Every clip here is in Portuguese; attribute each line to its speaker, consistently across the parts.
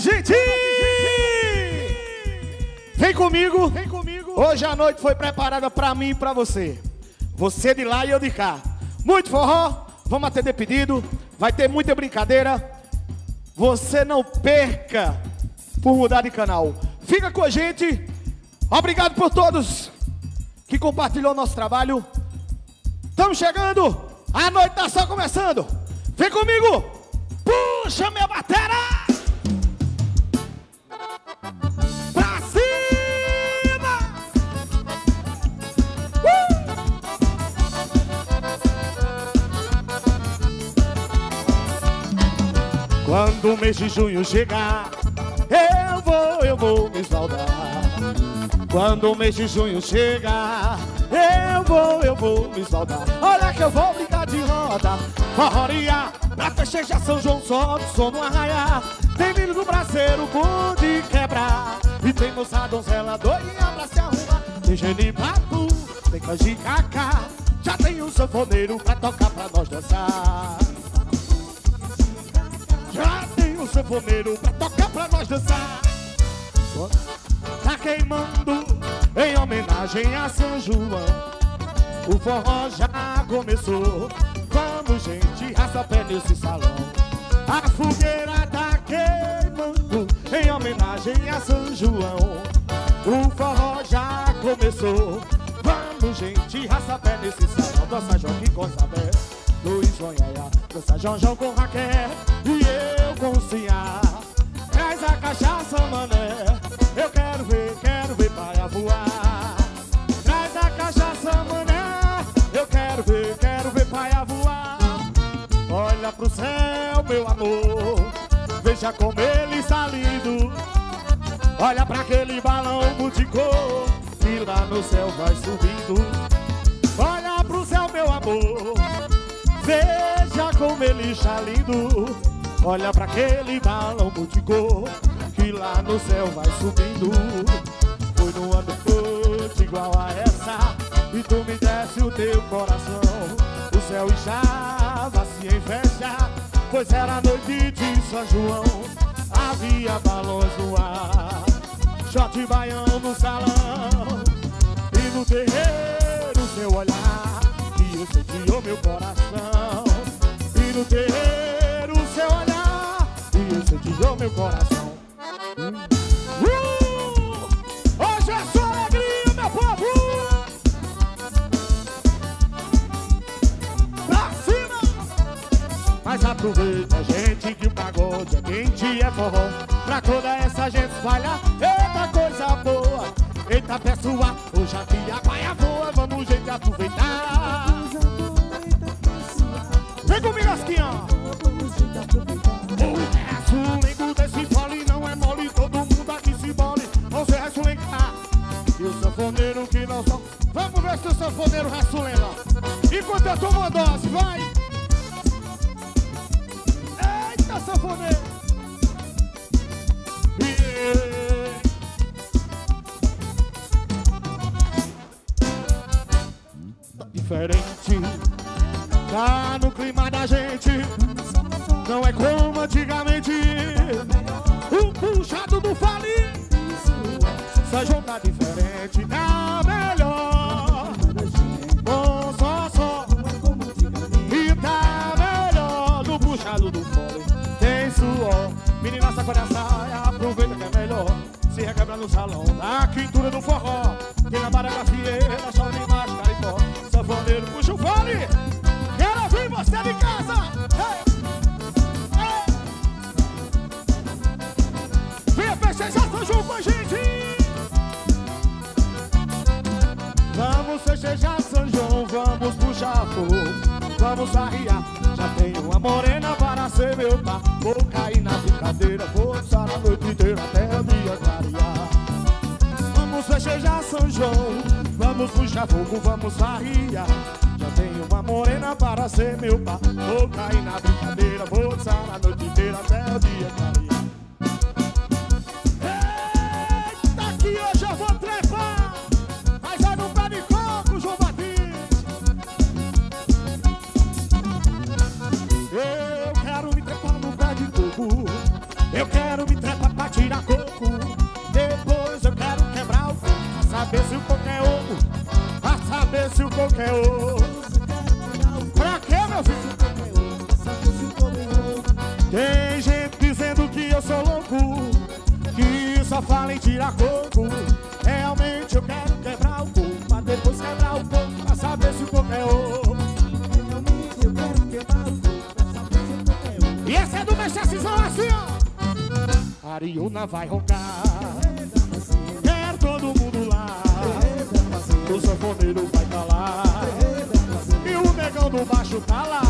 Speaker 1: gente! Vem comigo. Vem comigo. Hoje a noite foi preparada pra mim e pra você. Você de lá e eu de cá. Muito forró, vamos atender pedido, vai ter muita brincadeira. Você não perca por mudar de canal. Fica com a gente. Obrigado por todos que compartilhou nosso trabalho. Estamos chegando. A noite tá só começando. Vem comigo. Puxa minha bateria. Quando o mês de junho chegar, eu vou, eu vou me saudar. Quando o mês de junho chegar, eu vou, eu vou me saudar. Olha que eu vou brincar de roda, forroria, pra festejar São João, só do som no arraiar. Tem milho do braceiro, de quebrar. E tem moça donzela doidinha pra se arrumar. Tem genipapo, tem canjicacá. Já tem um sanfoneiro pra tocar pra nós dançar. Já tem um sanfoneiro pra tocar pra nós dançar. Tá queimando em homenagem a São João. O forró já começou. Vamos, gente, raça pé nesse salão. A fogueira tá queimando em homenagem a São João. O forró já começou. Vamos, gente, raça pé nesse salão. Dança Joaquim Isabel, Luiz Onhaia. Dança João com Raquel e eu com Ciá. Traz a cachaça, mané. Eu quero ver, quero ver paia voar. Traz a cachaça, mané. Eu quero ver, quero ver paia voar. Olha pro céu, meu amor. Veja como ele está lindo. Olha pra aquele balão multicor que lá no céu vai subindo. Olha pro céu, meu amor. Veja como ele está lindo. Olha pra aquele balão multicor que lá no céu vai subindo. Foi no ano forte igual a essa e tu me desse o teu coração. O céu estava-se em festa, pois era noite de São João. Havia balões no ar, shot baião no salão e no terreiro seu olhar que eu senti o meu coração. No terreiro seu olhar e senti o meu coração. Uh! Hoje é só alegria, meu povo! Pra cima! Mas aproveita, gente, que o pagode é quente, é forró. Pra toda essa gente espalhar, eita coisa boa. Eita pessoa, hoje a baia voa, vamos, gente, aproveitar. Ressulengo desse fole não é mole, todo mundo aqui se mole. Ver ressulengar. E o sanfoneiro que não só. Vamos ver se o sanfoneiro ressulenga. Enquanto eu tomo a dose, vai! Eita, sanfoneiro! Tá diferente, tá no clima da gente. Não é como antigamente. O puxado do fali Só junta diferente Tá melhor. Bom só só. E tá melhor No puxado do fole Tem suor. Menina sacode a saia Aproveita que é melhor. Se requebra no salão Na quintura do forró. Tem na barraca fieira Só de macho, caricó Sanfoneiro festejar São João, vamos puxar fogo, vamos arriar. Já tenho uma morena para ser meu par. Vou cair na brincadeira, vou dançar a noite inteira até o dia clarear. Vamos festejar São João, vamos puxar fogo, vamos arriar. Já tenho uma morena para ser meu par. Vou cair na brincadeira, vou dançar a noite inteira até o dia clarear. Qualquer outro. Pra que, meu filho? Tem gente dizendo que eu sou louco, que só fala em tirar coco. Realmente eu quero quebrar o coco, mas depois quebrar o coco pra saber se o é
Speaker 2: eu o coco pra se o é outro.
Speaker 1: E esse é do Mexacizão assim, ó. Ariuna vai roncar, O sanfoneiro vai calar, e o negão do baixo tá lá.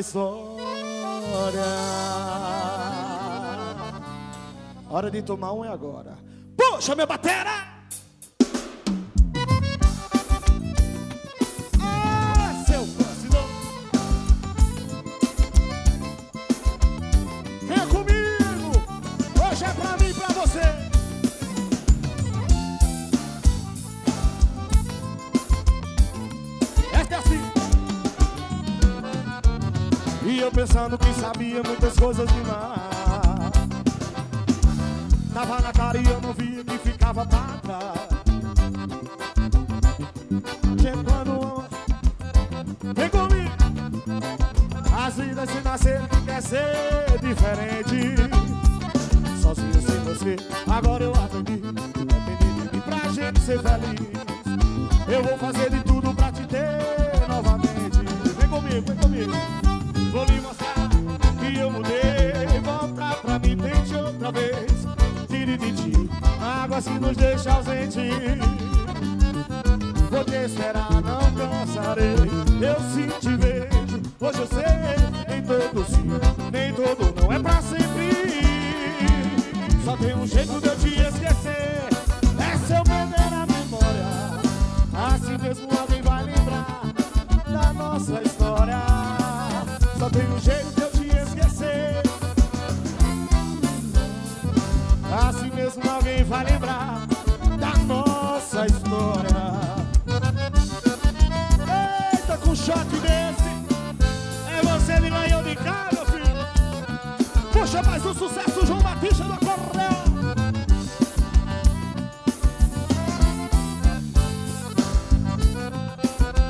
Speaker 1: História. Hora de tomar um é agora. Puxa, minha batera! Jeito eu te esquecer. Assim mesmo alguém vai lembrar Da nossa história. Eita, com choque desse É você me ganhou de cá, meu filho. Puxa mais um sucesso, João Batista do Acordeão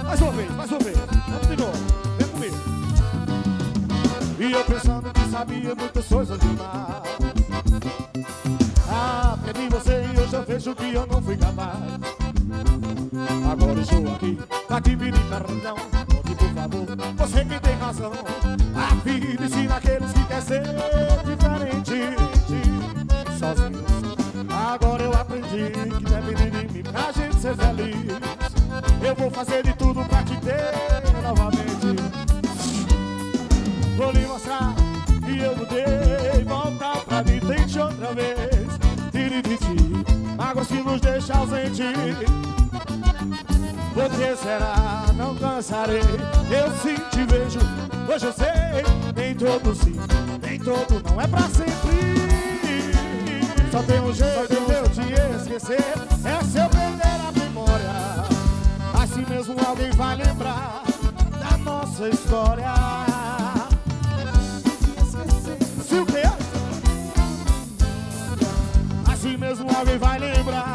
Speaker 1: Mais uma vez, mais uma vez. Vamos de novo, E eu pensando que sabia muitas coisas demais Ah, perdi você e hoje eu vejo que eu não fui capaz. Agora estou aqui pra te pedir perdão. Volte por favor, você que tem razão. A vida ensina aqueles que querem ser diferente Sozinhos. Agora eu aprendi que depende de mim pra gente ser feliz. Eu vou fazer de Água se nos deixa ausente te esperar, não cansarei. Eu sim te vejo, hoje eu sei. Nem todo sim, nem todo não é pra sempre. Só tem um jeito de eu te esquecer. É se eu perder a memória. Assim mesmo alguém vai lembrar Da nossa história alguém vai lembrar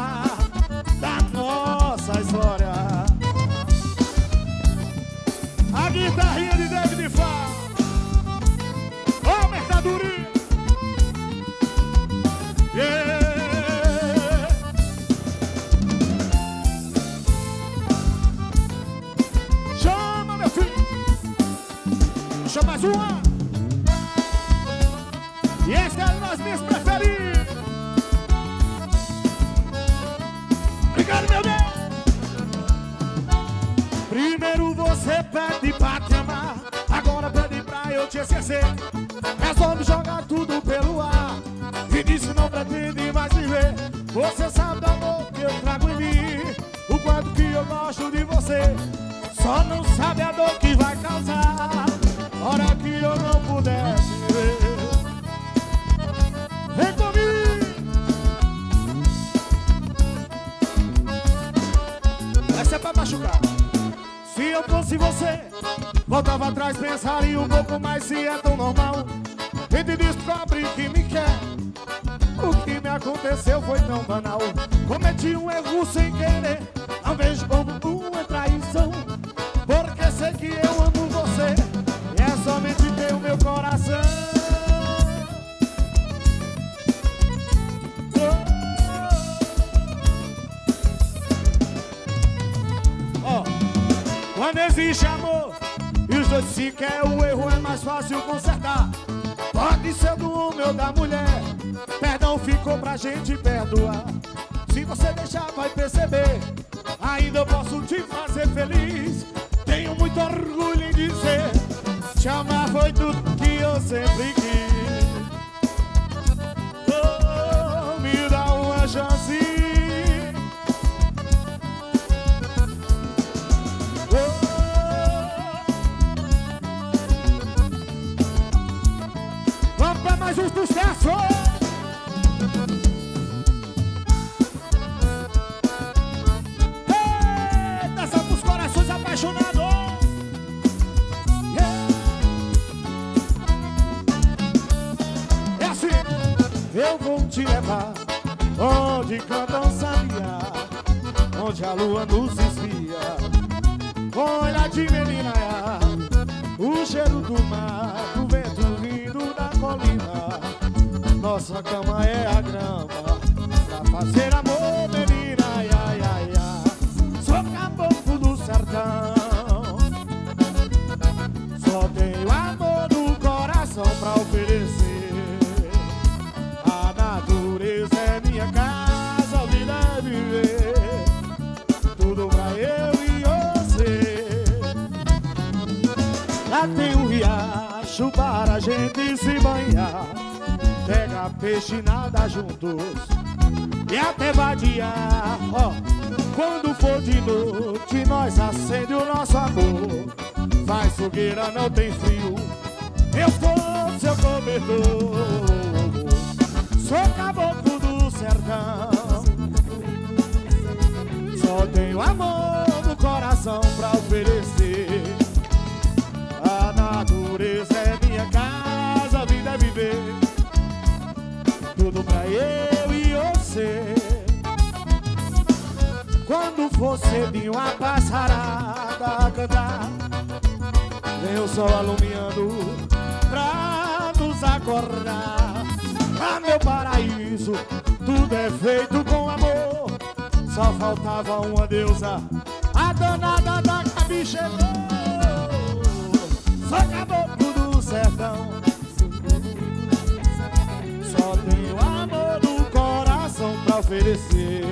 Speaker 1: pra eu te Nossa cama é a grama pra fazer amor, peixe nada juntos. E até vadiar, ó. Quando for de noite, nós acende o nosso amor. Faz fogueira, não tem frio. Eu sou seu cobertor. Sou caboclo do sertão. Só tenho amor no coração pra oferecer. A natureza Tudo pra eu e você. Quando for cedinho a passarada cantar, vem o sol alumiando pra nos acordar. Ah, meu paraíso, tudo é feito com amor. Só faltava uma deusa, a danada da Gabi. Só caboclo do sertão. Só tenho amor no coração pra oferecer.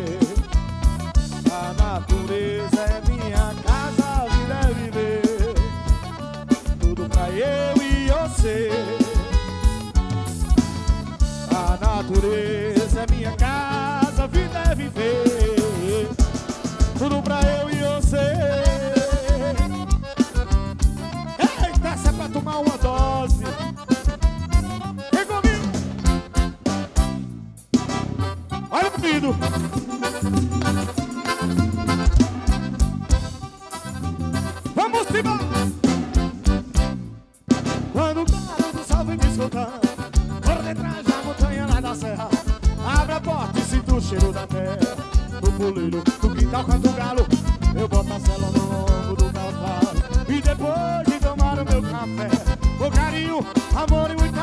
Speaker 1: A natureza é minha casa, a vida é viver. Tudo pra eu e você. A natureza é minha casa, a vida é viver. Tudo pra eu e você. partido. Vamos embora! Quando o cara do sol vem me escutar, por detrás da montanha lá da serra, abre a porta e sinto o cheiro da terra. No puleiro, no quintal, canto galo, eu boto a cela no longo do cavalo. E depois de tomar o meu café, o carinho, amor e muito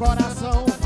Speaker 1: coração.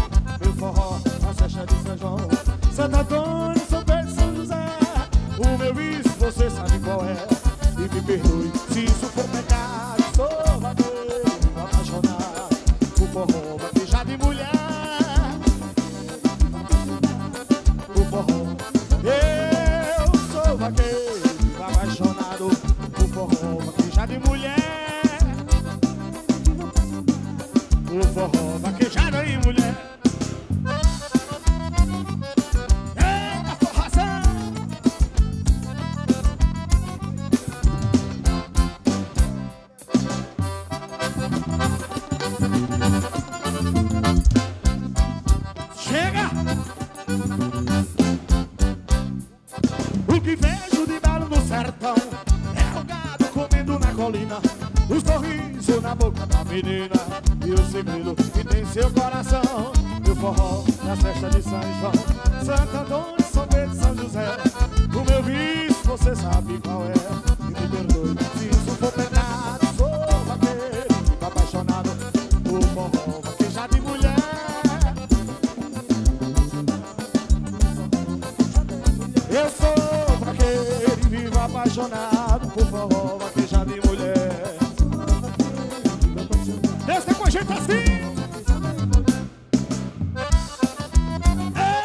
Speaker 1: jeito assim.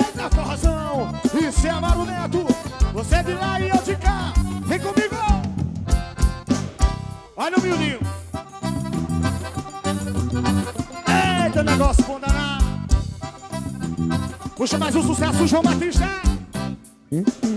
Speaker 1: Eita forrazão, isso é Amaro Neto. Você é de lá e eu de cá. Vem comigo. Olha o miudinho. Eita negócio bom. Puxa mais um sucesso, João Batista. Hum?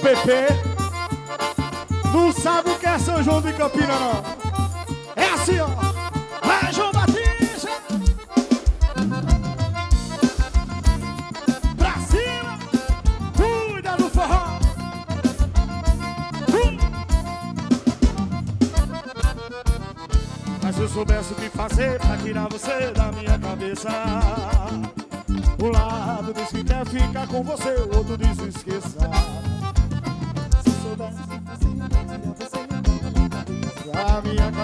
Speaker 1: do não sabe o que é São João de Campina, não. É assim, ó. Vai, João Batista! Pra cima! Cuida do forró! Uh! Mas se eu soubesse o que fazer pra tirar você da minha cabeça. Um lado diz que quer ficar com você, o outro diz esqueça.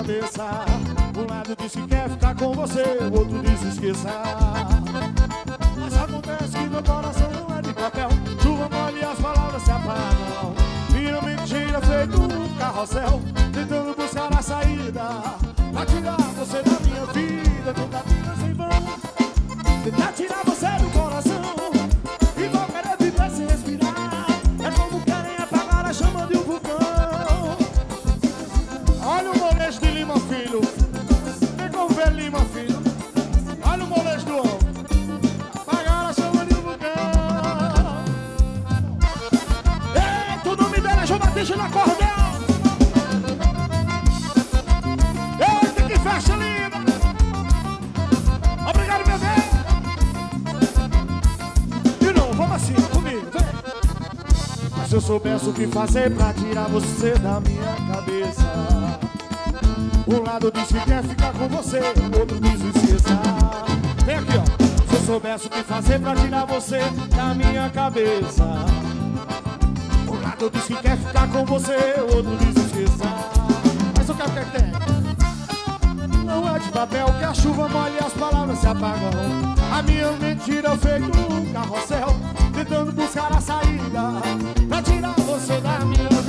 Speaker 1: Cabeça Um lado diz que quer ficar com você, o outro diz esqueça. Mas acontece que meu coração não é de papel. Chuva mole e as palavras se apagam Minha mentira feito um carrossel. Tentando buscar a saída. Pra tirar você da minha vida. Tentativas em vão. Tentar tirar você se eu soubesse o que fazer pra tirar você da minha cabeça. Um lado diz que quer ficar com você, o outro diz esqueça. Vem aqui, ó. Se eu soubesse o que fazer pra tirar você da minha cabeça. Um lado diz que quer ficar com você, o outro diz esqueça. Mas eu quero que tem não é de papel que a chuva molha e as palavras se apagam. A minha mentira feito um carrossel, tentando buscar a saída pra tirar você da minha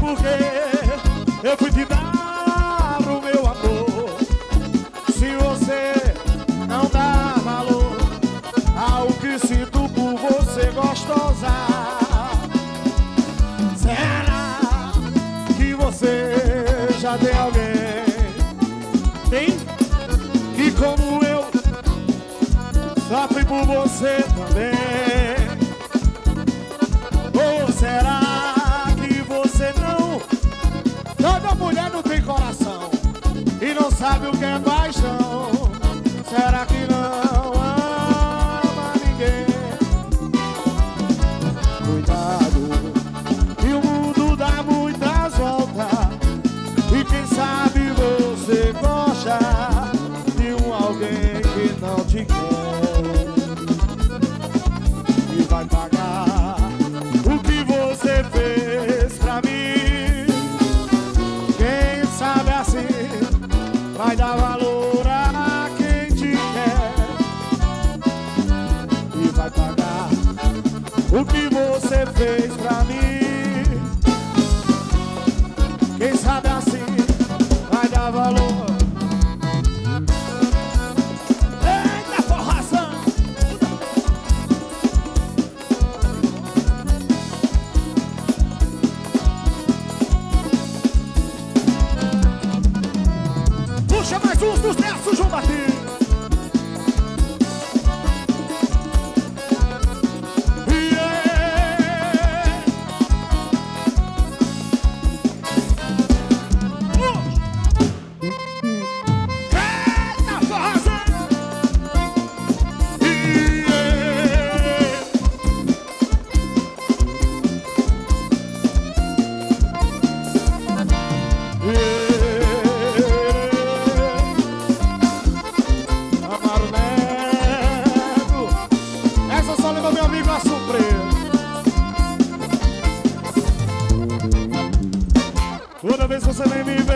Speaker 1: porque eu fui te dar o meu amor. Se você não dá valor ao que sinto por você, gostosa, será que você já tem alguém? Tem? Que como eu sofri por você também. sabe o que é paixão. What's se name?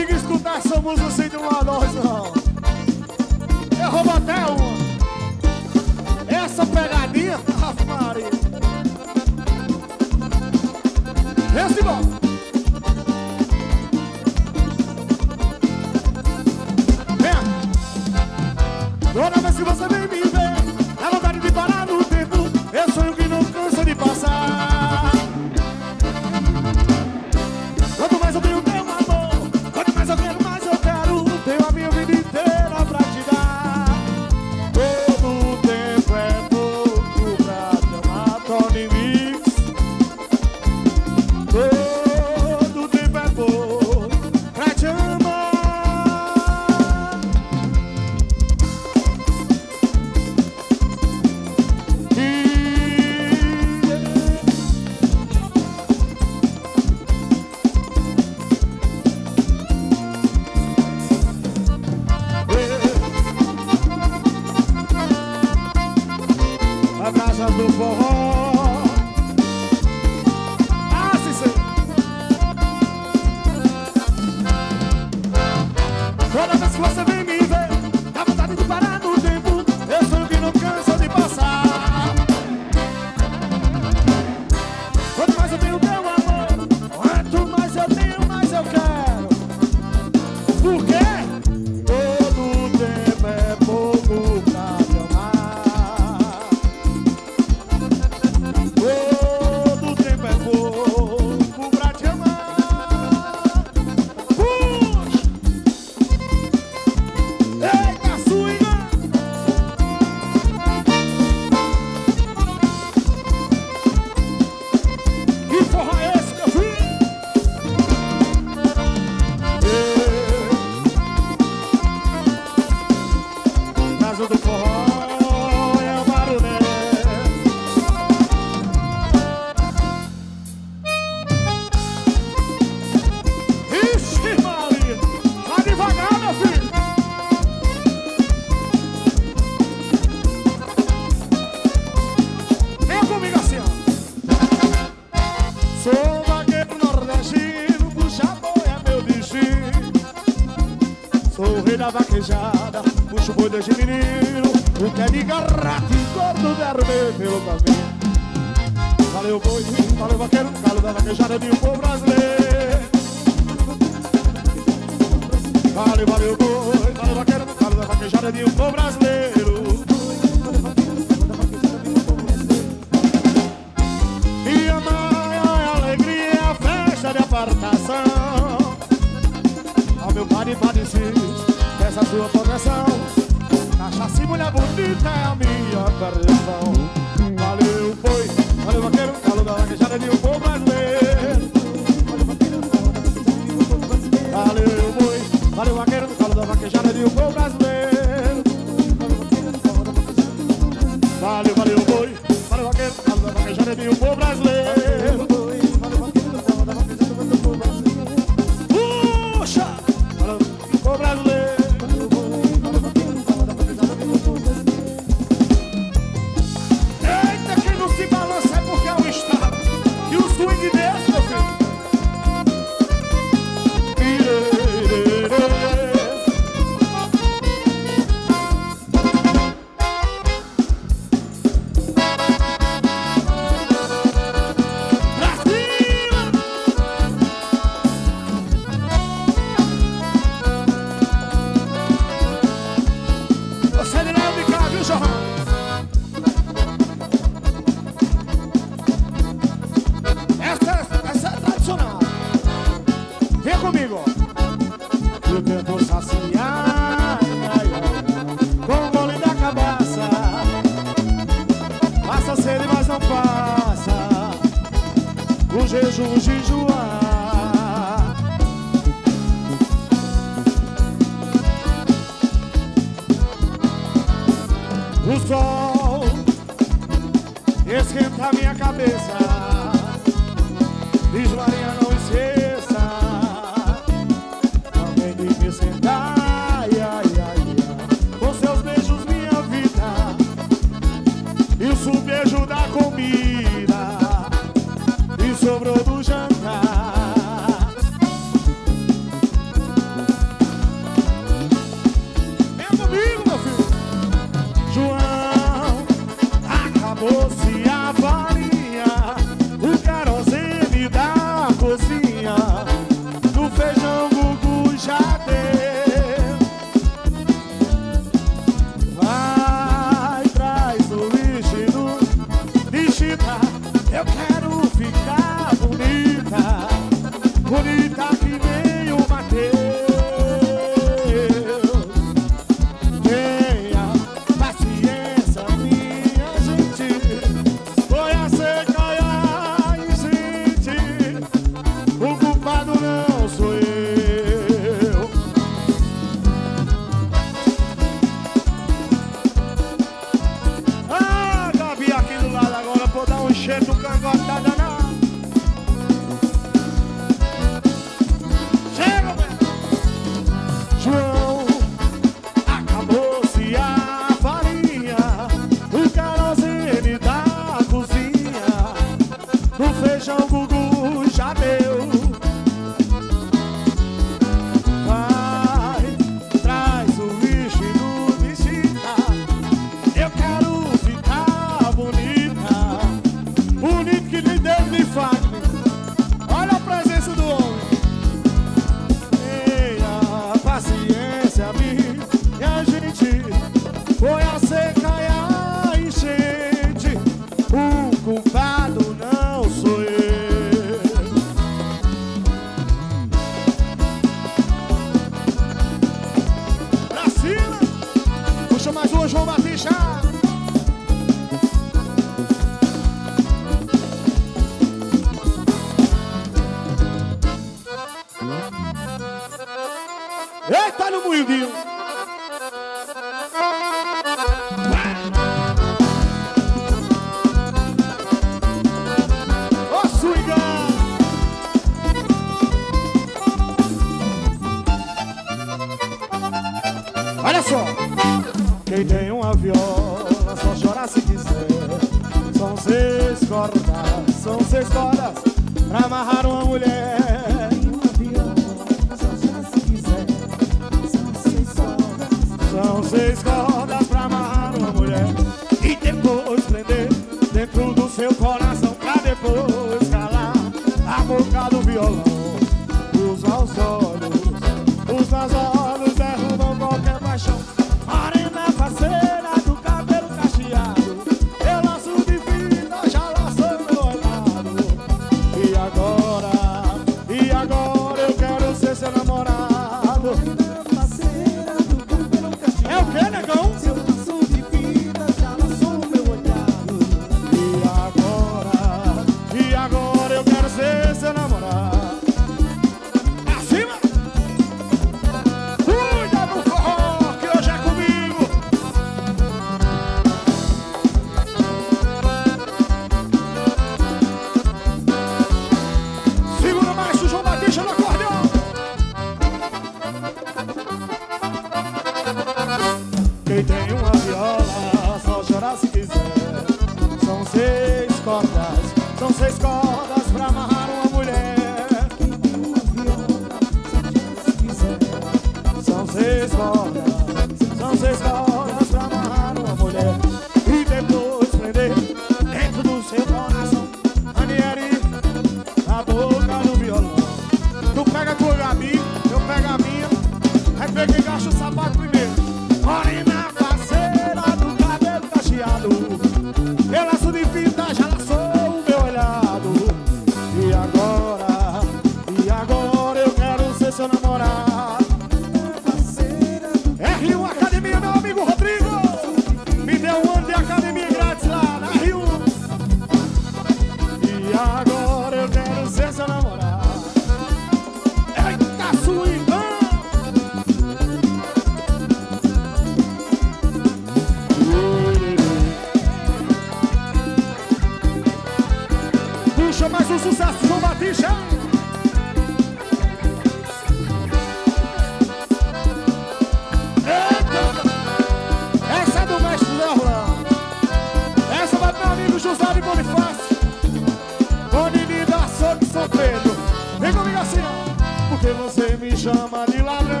Speaker 1: Você me chama de ladrão.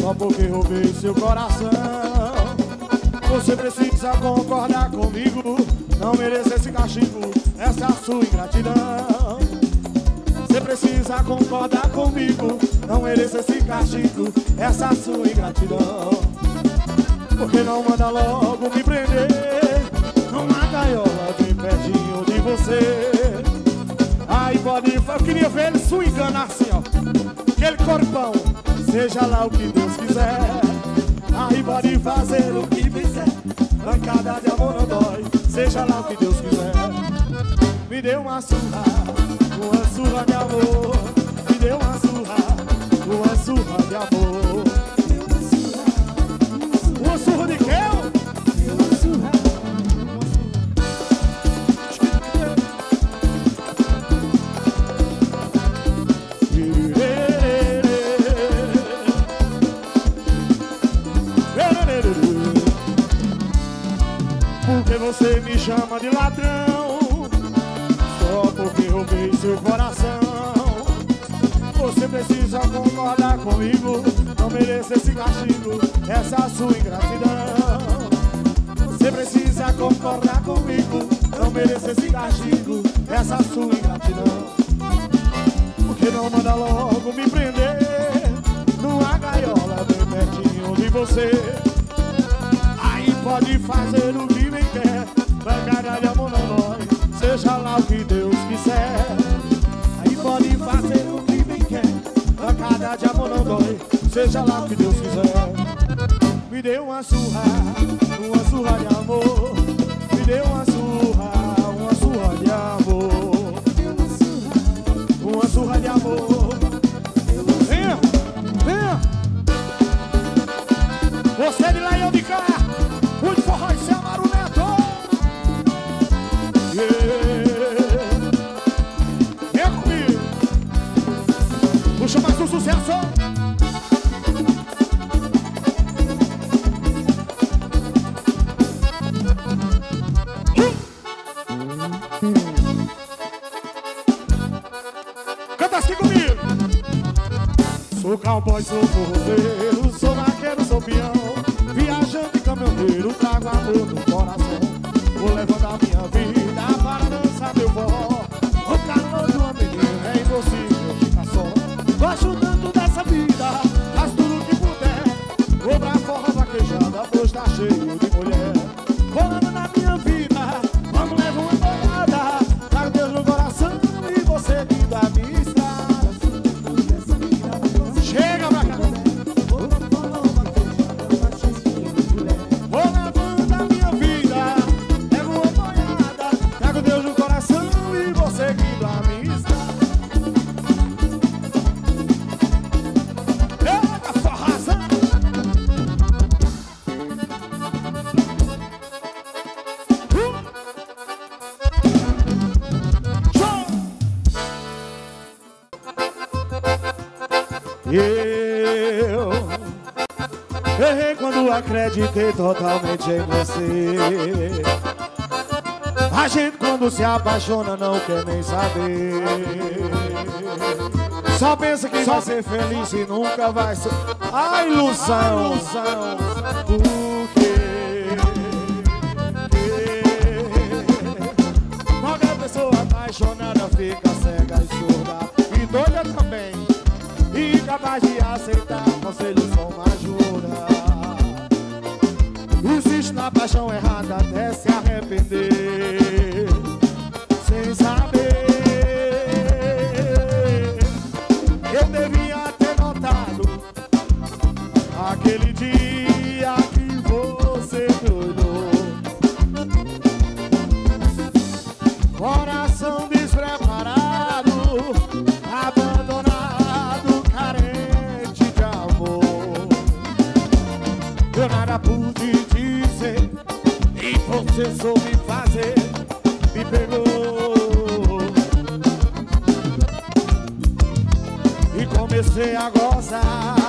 Speaker 1: Só porque roubei seu coração. Você precisa concordar comigo. Não mereço esse castigo. Essa sua ingratidão. Você precisa concordar comigo. Não mereço esse castigo. Essa sua ingratidão. Porque não manda logo me prender Numa gaiola bem pertinho de você Aí pode... Eu queria ver ele swingando assim, ó. Aquele corpão Seja lá o que Deus quiser. Aí pode fazer o que fizer Bancada de amor não dói Seja lá o que Deus quiser. Me dê uma surra Uma surra de amor. Me dê uma surra Uma surra de amor chama de ladrão. Só porque roubei seu coração. Você precisa concordar comigo. Não mereço esse castigo Essa sua ingratidão. Você precisa concordar comigo. Não mereço esse castigo Essa sua ingratidão. Porque não manda logo me prender Numa gaiola bem pertinho de você. Aí pode fazer o que Bancada de amor não dói Seja lá o que Deus quiser. Aí pode fazer o que bem quer. Bancada de amor não dói. Seja lá o que Deus quiser. Me dê uma surra Uma surra de amor. Me dê uma acreditei totalmente em você. A gente quando se apaixona não quer nem saber. Só pensa que só ser é feliz e nunca vai ser. A ilusão, a ilusão. Porque Qualquer pessoa apaixonada fica cega e surda. E doida também. E capaz de aceitar. Aquele dia que você me olhou Coração despreparado Abandonado, carente de amor Eu nada pude dizer E você soube fazer Me pegou e comecei a gozar.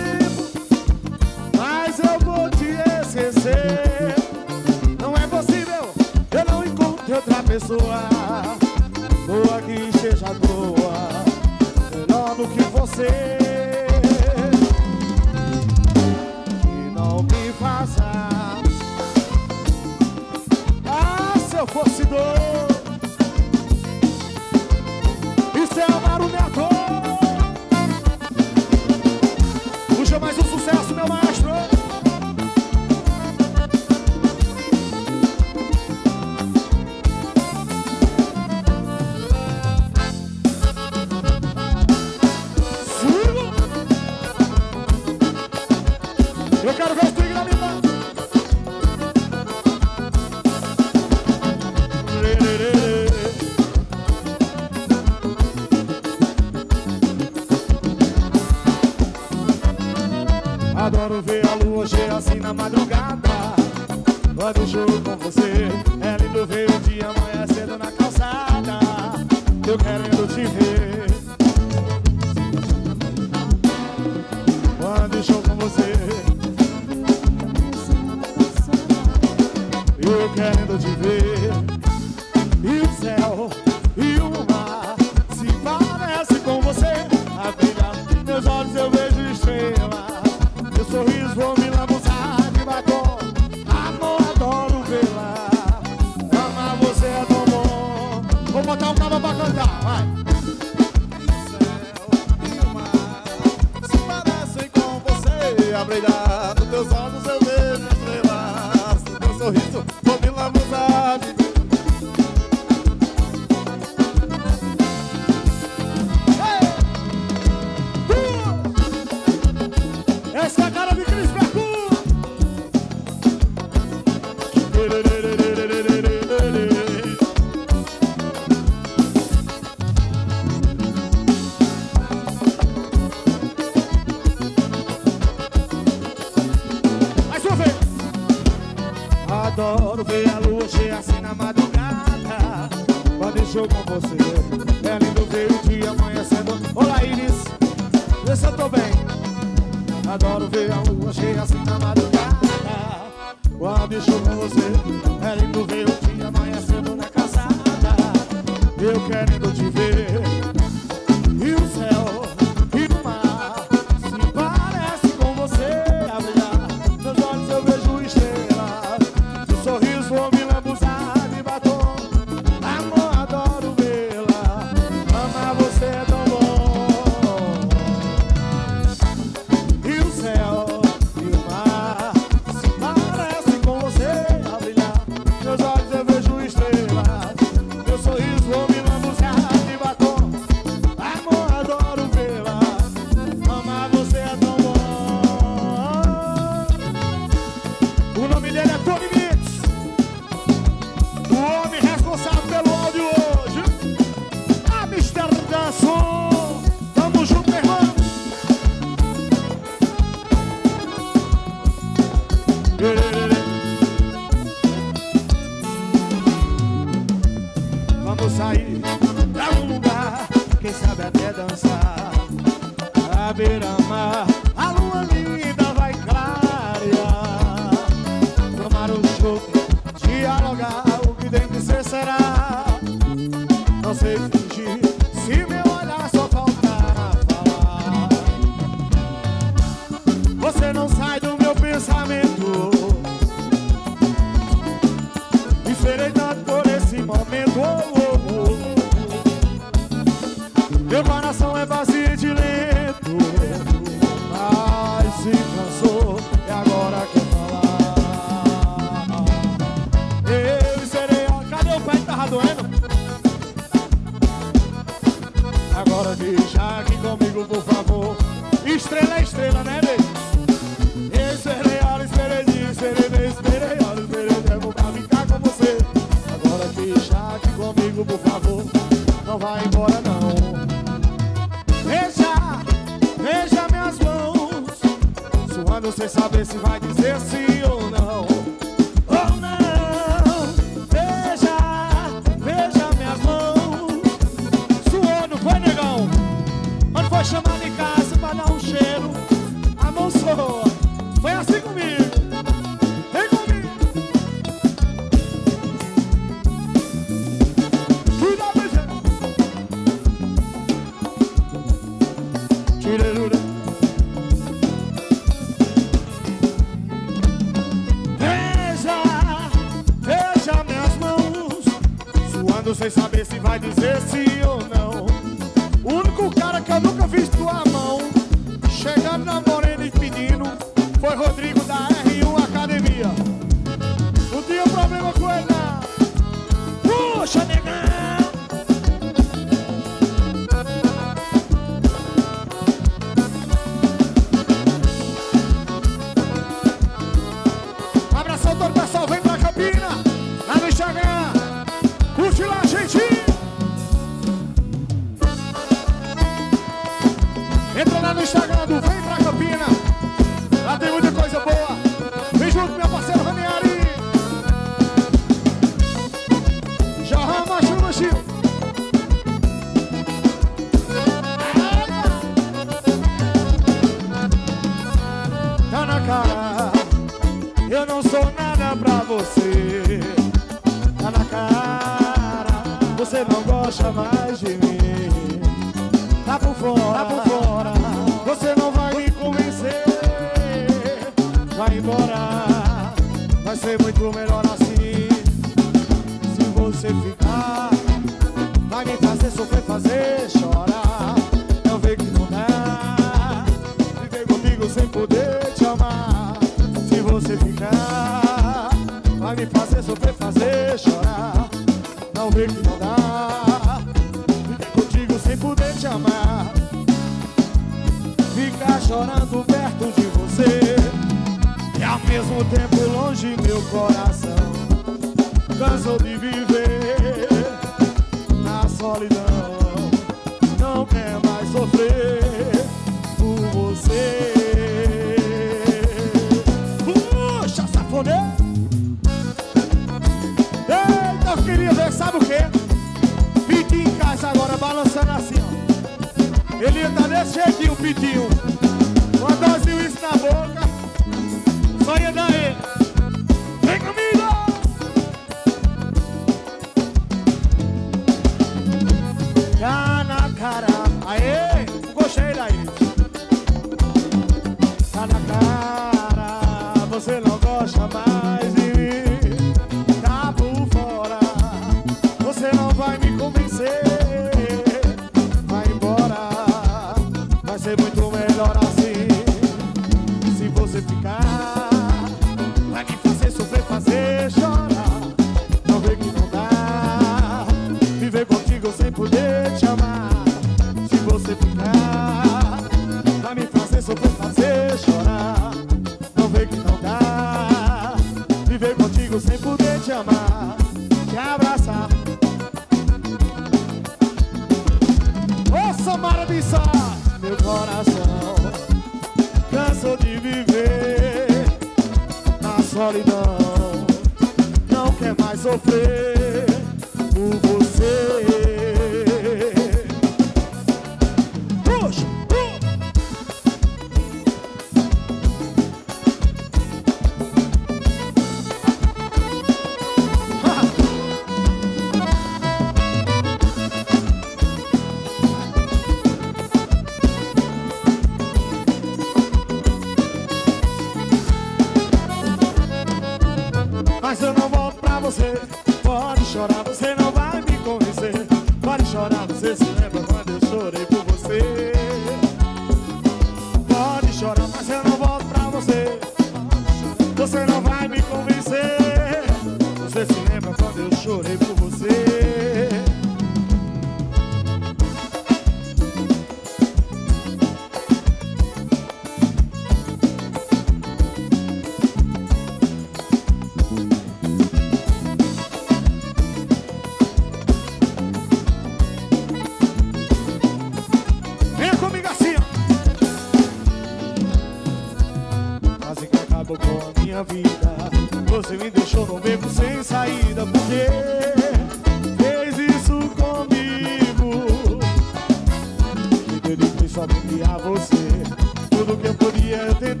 Speaker 1: Que eu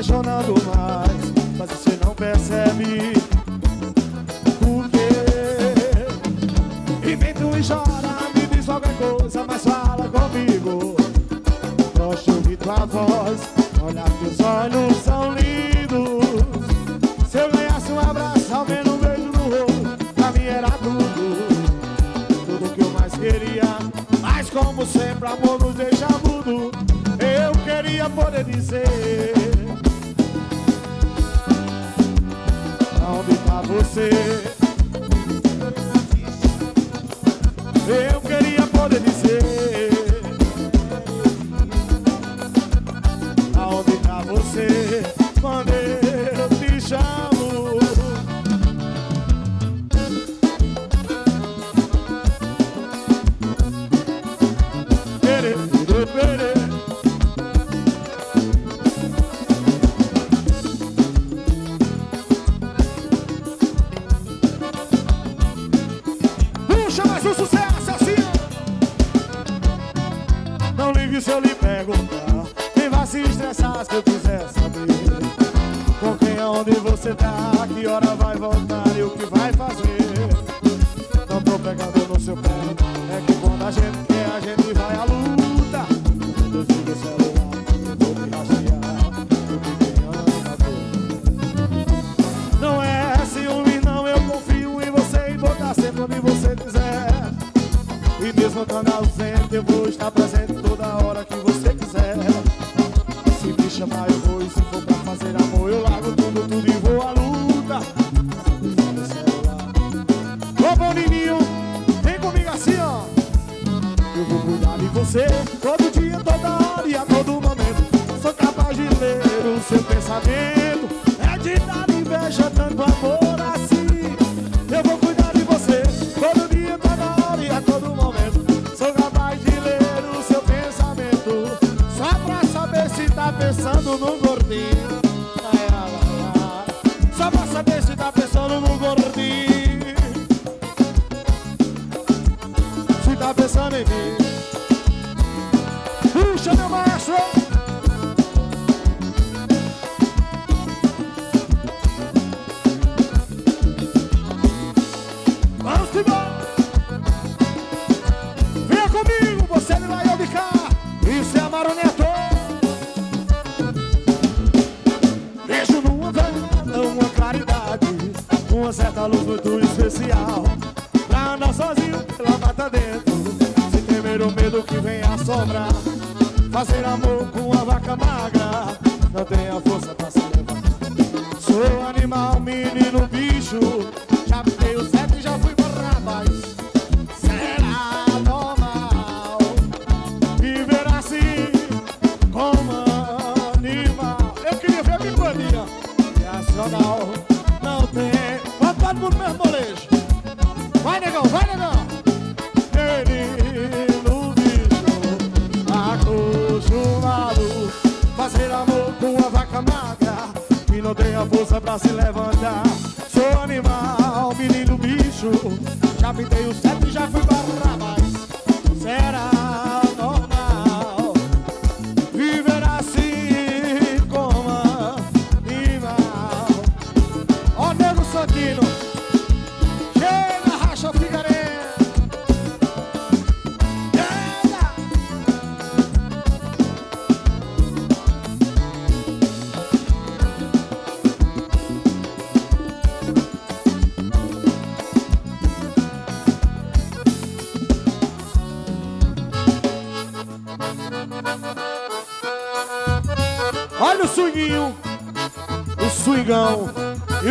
Speaker 1: apaixonando E mesmo estando ausente, eu vou estar presente toda hora que você quiser. Se me chamar, eu vou. E se for pra fazer amor, eu largo tudo, tudo e vou à luta. Ô, Boninho, vem comigo assim, ó. Eu vou cuidar de você todo dia, toda hora e a todo momento. Sou capaz de ler o seu pensamento. É de dar inveja, tanto amor. todo gordinho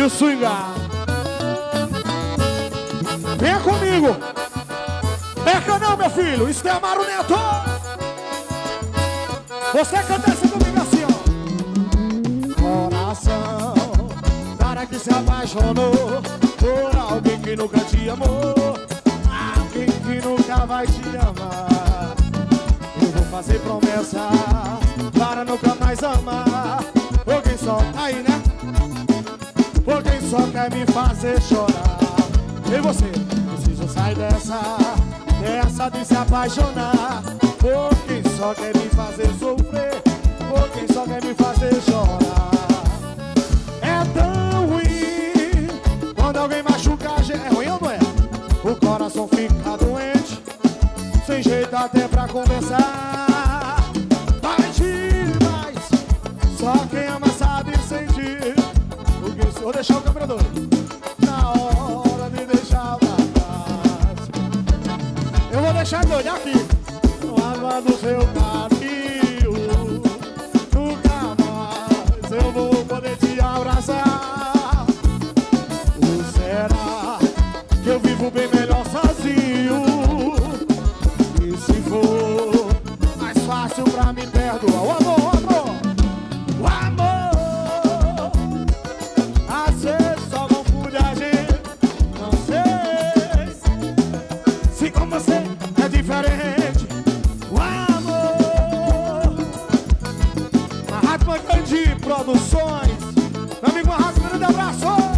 Speaker 1: e swingar. Vem comigo. Perca não, meu filho. Isso é Amaro Neto. Você canta essa comigo assim, ó. Coração, cara que se apaixonou por alguém que nunca te amou. Alguém que nunca vai te amar. Eu vou fazer promessa para nunca mais amar. Alguém só tá aí, né? Porque só quer me fazer chorar? E você? Preciso sair dessa Dessa de se apaixonar. Por quem só quer me fazer sofrer? Por quem só quer me fazer chorar? É tão ruim Quando alguém machuca gente. É ruim ou não é? O coração fica doente Sem jeito até pra conversar. Deixa de aqui. lava no seu Produções. Meu amigo Marras, grande abraço!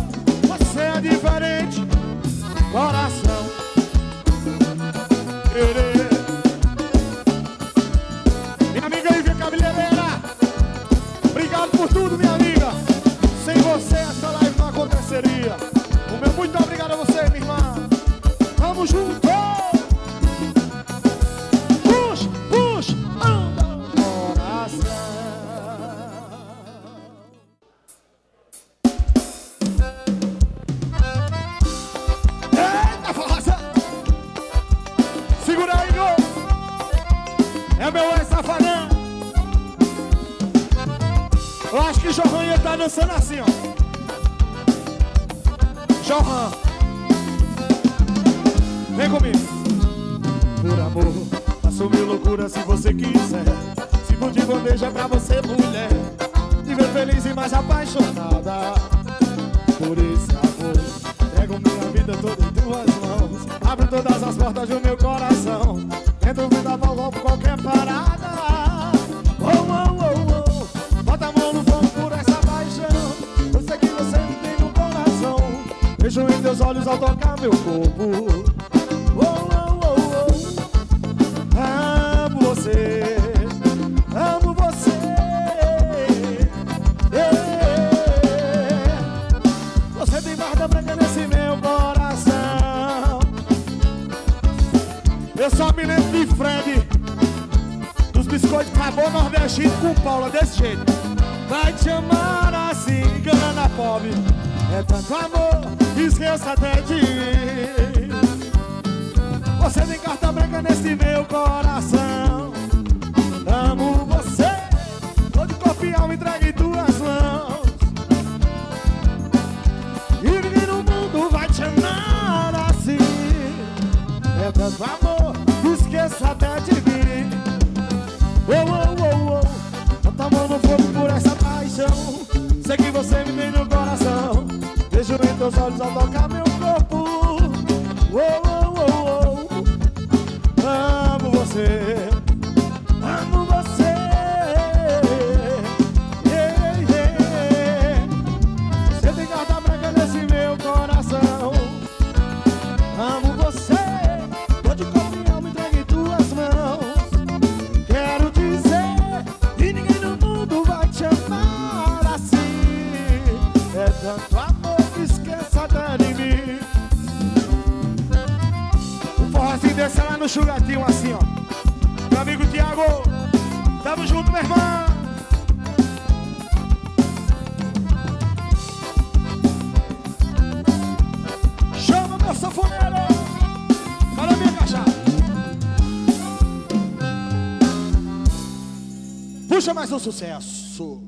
Speaker 1: mais um sucesso.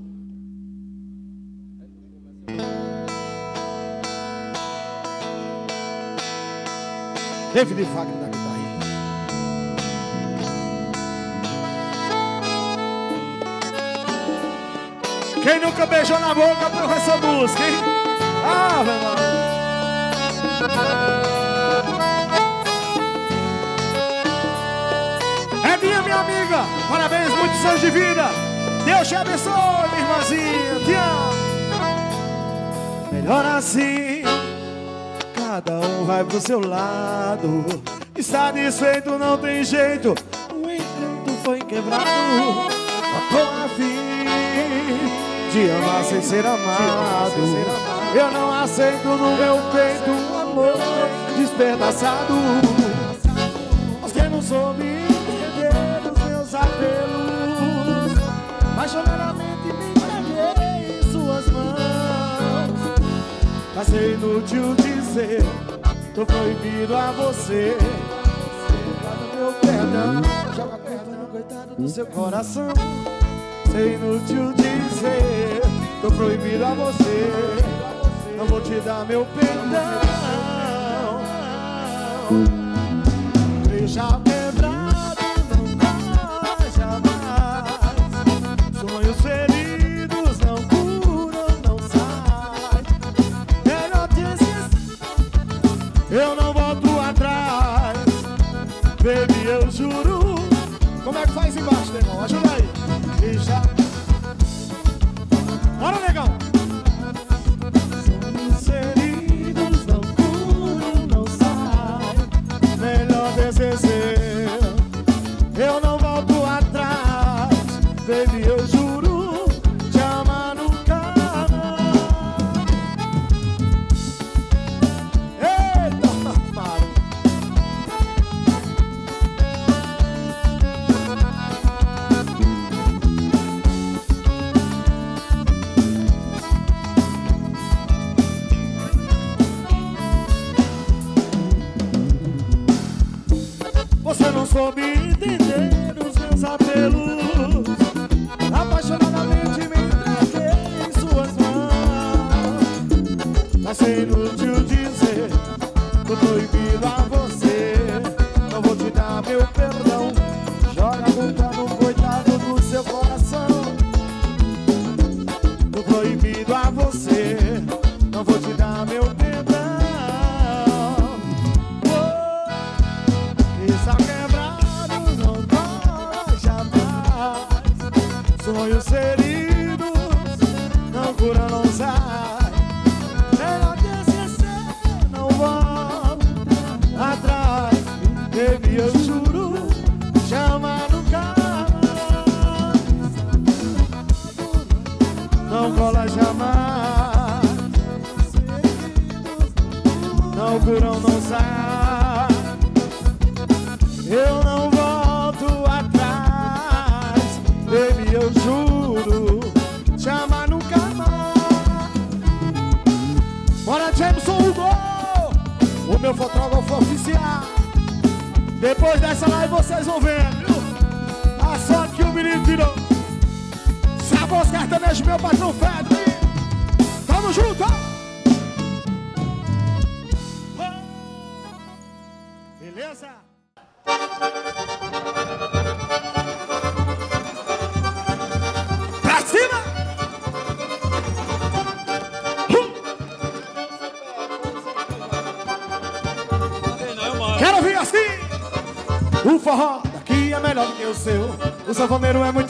Speaker 1: David Wagner da guitarra. Quem nunca beijou na boca, professor Busca, hein? Ah, velho. É minha, minha amiga. Parabéns, muitos anos de vida. Deus te abençoe, minha irmãzinha. Te amo. Melhor assim, cada um vai pro seu lado. Está desfeito, não tem jeito. O encanto foi quebrado. A a é fim de amar sem ser amado. Eu não aceito no meu peito um amor despedaçado. Mas quem não soube apaixonadamente me entreguei em suas mãos. Mas é inútil dizer, tô proibido a você. Joga meu perdão, joga perdão, coitado do seu coração. É inútil dizer, tô proibido a você. Não vou te dar meu perdão. Deixa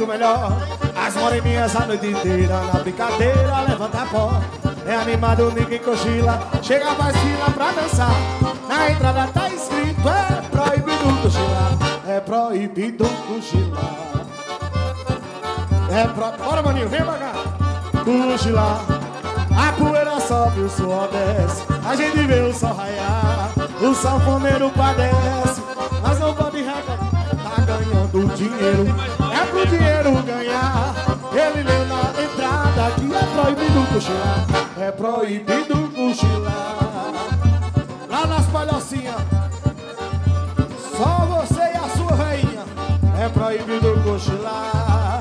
Speaker 1: muito melhor. As moreninhas a noite inteira Na brincadeira levanta pó. É animado, ninguém cochila Chega mais fila pra dançar. Na entrada tá escrito É proibido cochilar. É proibido cochilar. É pro... Bora, maninho, vem cá. Cochilar. A poeira sobe, o suor desce. A gente vê o sol raiar. O sanfoneiro padece. Mas não pode reclamar Tá ganhando dinheiro Pro dinheiro ganhar Ele leu na entrada Que é proibido cochilar É proibido cochilar. Lá nas palhocinhas Só você e a sua veinha É proibido cochilar.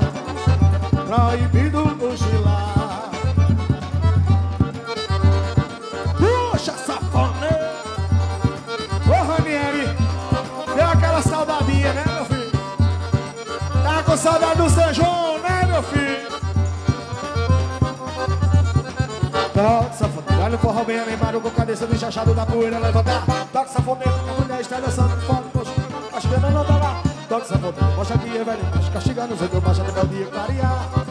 Speaker 1: Proibido Saudade do São João, né, meu filho? Toca safoneiro, olha o forró bem animado Com a cabeça do chachado da poeira levantar Toca safoneiro, a mulher está dançando fora Poxa, castigando não tá lá. Toca safoneiro, mostra que é velho castigando, que eu baixo até o dia clarear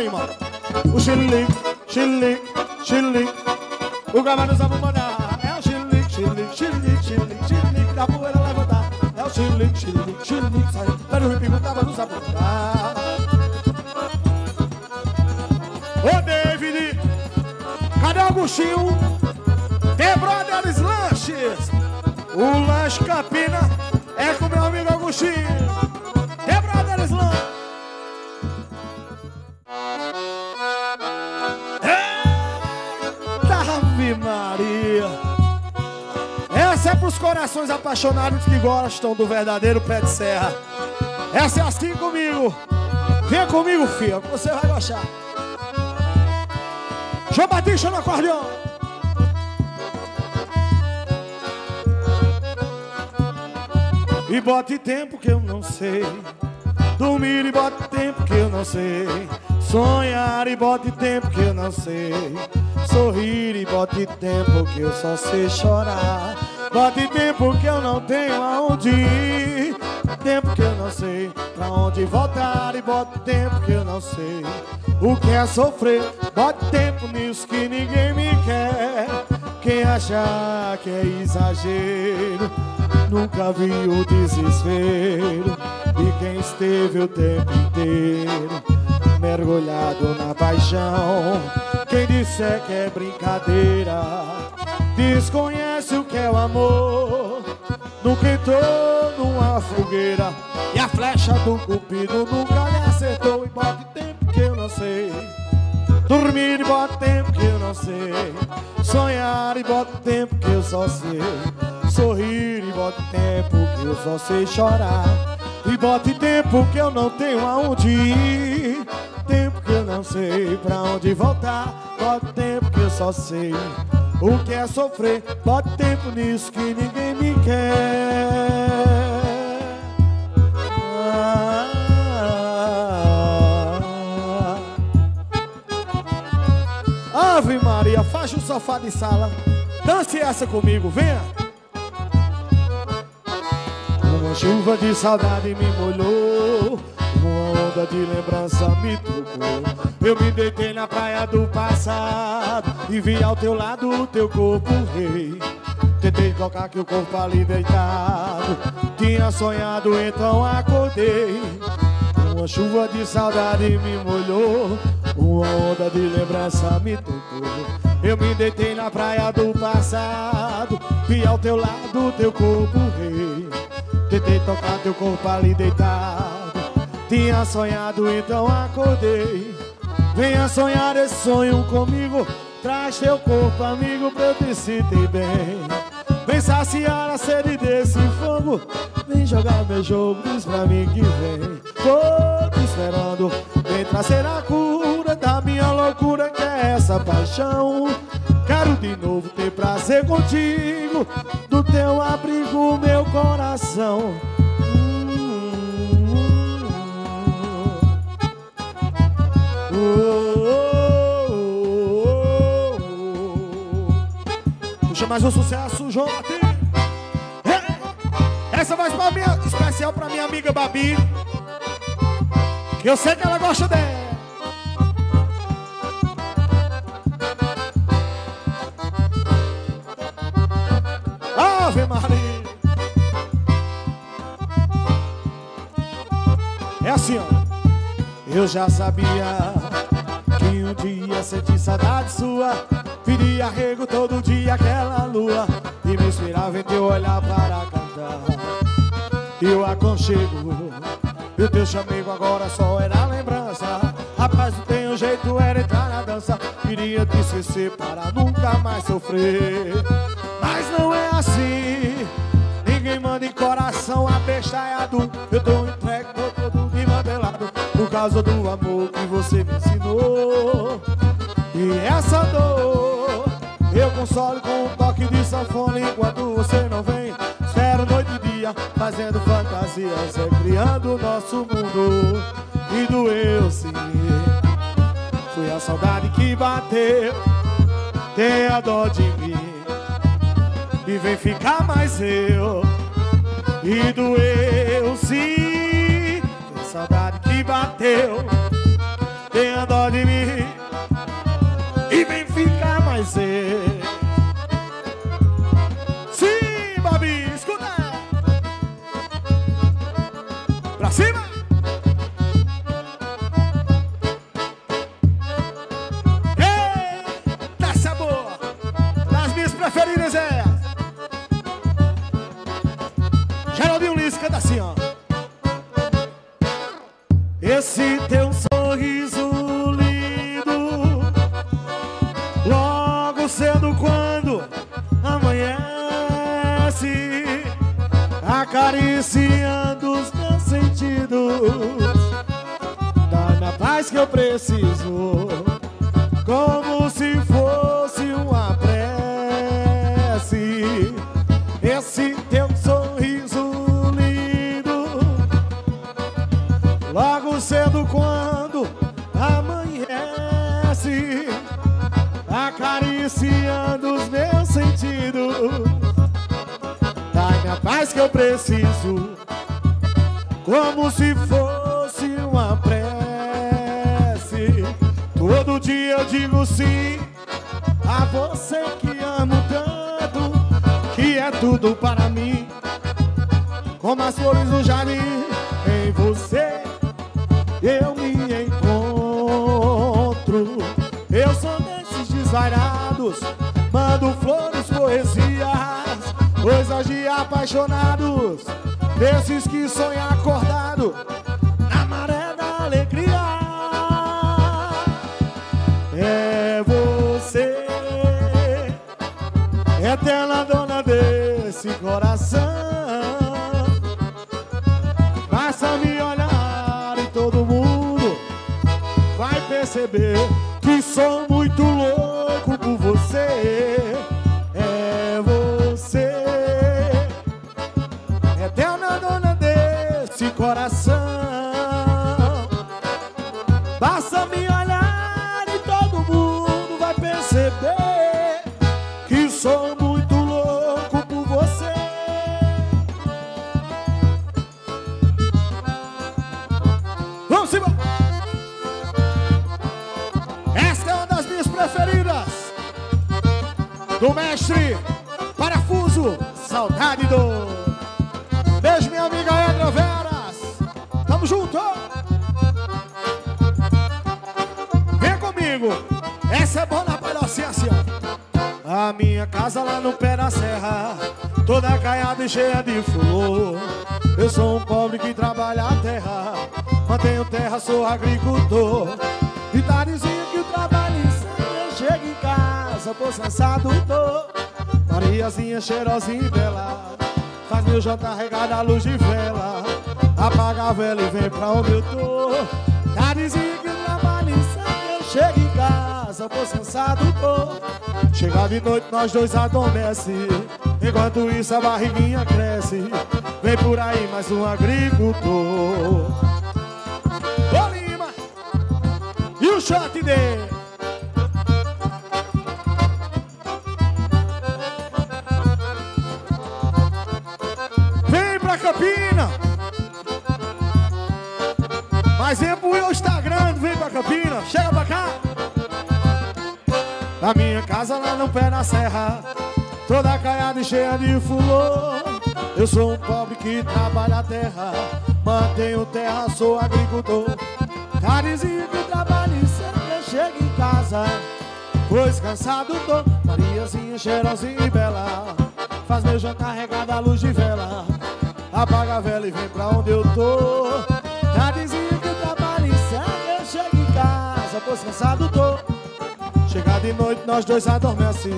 Speaker 1: Lima? O xilique, xilique, xilique O gavado sabe mandar É o xilique, xilique, xilique, xilique, xilique Da poeira levantar É o xilique, xilique, xilique Sai, pera o ripigo, tava no sabor Ô, David. Cadê o Agostinho? Apaixonados que gostam do verdadeiro pé de serra. Essa é assim comigo. Vem comigo, filho, você vai gostar. João Batista no acordeão. E bote tempo que eu não sei. Dormir e bote tempo que eu não sei. Sonhar e bote tempo que eu não sei. Sorrir e bote tempo que eu só sei chorar. Bote tempo que eu não tenho aonde ir. Tempo que eu não sei pra onde voltar. E bote tempo que eu não sei o que é sofrer. Bote tempo nisso que ninguém me quer. Quem achar que é exagero nunca viu o desespero de quem esteve o tempo inteiro mergulhado na paixão. Quem disser que é brincadeira desconhece o que é o amor. Nunca entrou numa fogueira e a flecha do cupido nunca lhe acertou. E bote tempo que eu não sei. Dormir e bota tempo que eu não sei. Sonhar e bota tempo que eu só sei. Sorrir e bota tempo que eu só sei chorar. E bote tempo que eu não tenho aonde ir. Tempo que eu não sei pra onde voltar. Bote tempo que eu só sei o que é sofrer. Bote tempo nisso que ninguém me quer. Ah. Ave Maria, faz o sofá de sala. Dance essa comigo, venha. Uma chuva de saudade me molhou. Uma onda de lembrança me tocou. Eu me deitei na praia do passado e vi ao teu lado o teu corpo rei. Tentei tocar que o corpo ali deitado Tinha sonhado, então acordei Uma chuva de saudade me molhou Uma onda de lembrança me tocou Eu me deitei na praia do passado Vi ao teu lado teu corpo rei Tentei tocar teu corpo ali deitado Tinha sonhado, então acordei. Venha sonhar esse sonho comigo. Traz teu corpo, amigo, pra eu te sentir bem. Vem saciar a sede desse fogo. Vem jogar meu jogo, diz pra mim que vem. Tô te esperando. Vem trazer a cura da minha loucura Que é essa paixão. Quero de novo ter prazer contigo. Do teu abrigo, meu coração Puxa mais um sucesso, João. Essa vai pra minha, especial pra minha amiga Babi. Que eu sei que ela gosta dela. Ave Maria. É assim, ó. Eu já sabia que um dia senti saudade sua. Viria rego todo dia aquela lua E me inspirava em teu olhar para cantar. E o aconchego E o teu chamego agora só era lembrança. Rapaz, não tem um jeito, era entrar na dança. Queria te esquecer para nunca mais sofrer. Mas não é assim. Ninguém manda em coração, a besta é Eu tô entregue, tô causa do amor que você me ensinou. E essa dor Eu consolo com um toque de sanfona Enquanto você não vem. Espero noite e dia Fazendo fantasias Recriando o nosso mundo. E doeu sim. Foi a saudade que bateu. Tenha dó de mim. E vem ficar mais eu. E doeu sim saudade que bateu. Tem a dó de mim E vem ficar mais eu acariciando os meus sentidos, dá-me a paz que eu preciso, que eu preciso Como se fosse uma prece Todo dia eu digo sim A você que amo tanto que é tudo para mim. Como as flores no jardim, apaixonados, desses que sonham acordado na maré da alegria. É você eterna dona desse coração. Basta me olhar e todo mundo vai perceber cheia de flor. Eu sou um pobre que trabalha a terra, mantenho terra, sou agricultor. E tá dizendo que o trabalho eu chego em casa, tô cansado, tô. Mariazinha cheirosinha e bela, faz meu jantar regado à luz de vela. Apaga a vela e vem pra onde eu tô. Dizendo que o trabalho eu chego em casa, tô cansado, tô. Chega de noite, nós dois adormece Enquanto isso a barriguinha cresce. Vem por aí mais um agricultor. Ô Lima! E o shot dele? Vem pra Campina! Mais vem pro Instagram, vem pra Campina. Chega pra cá! A minha casa lá no pé da serra Toda cheia de fulô. Eu sou um pobre que trabalha a terra Mantenho terra, sou agricultor. Carizinho que trabalha e sempre chego em casa Pois cansado tô. Mariazinha cheirosinha e bela Faz meu jantar regado à luz de vela. Apaga a vela e vem pra onde eu tô. Carizinho que trabalha e sempre chego em casa Pois cansado tô. Chega de noite, nós dois adormece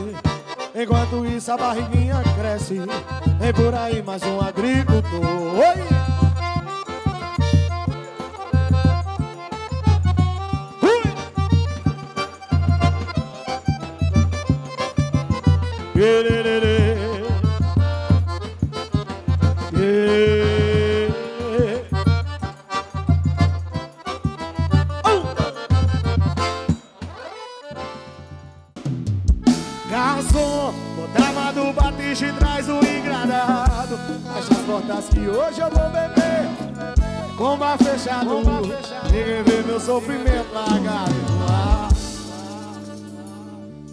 Speaker 1: Enquanto isso a barriguinha cresce Vem por aí mais um agricultor Oi! Sofrimento largado no ar.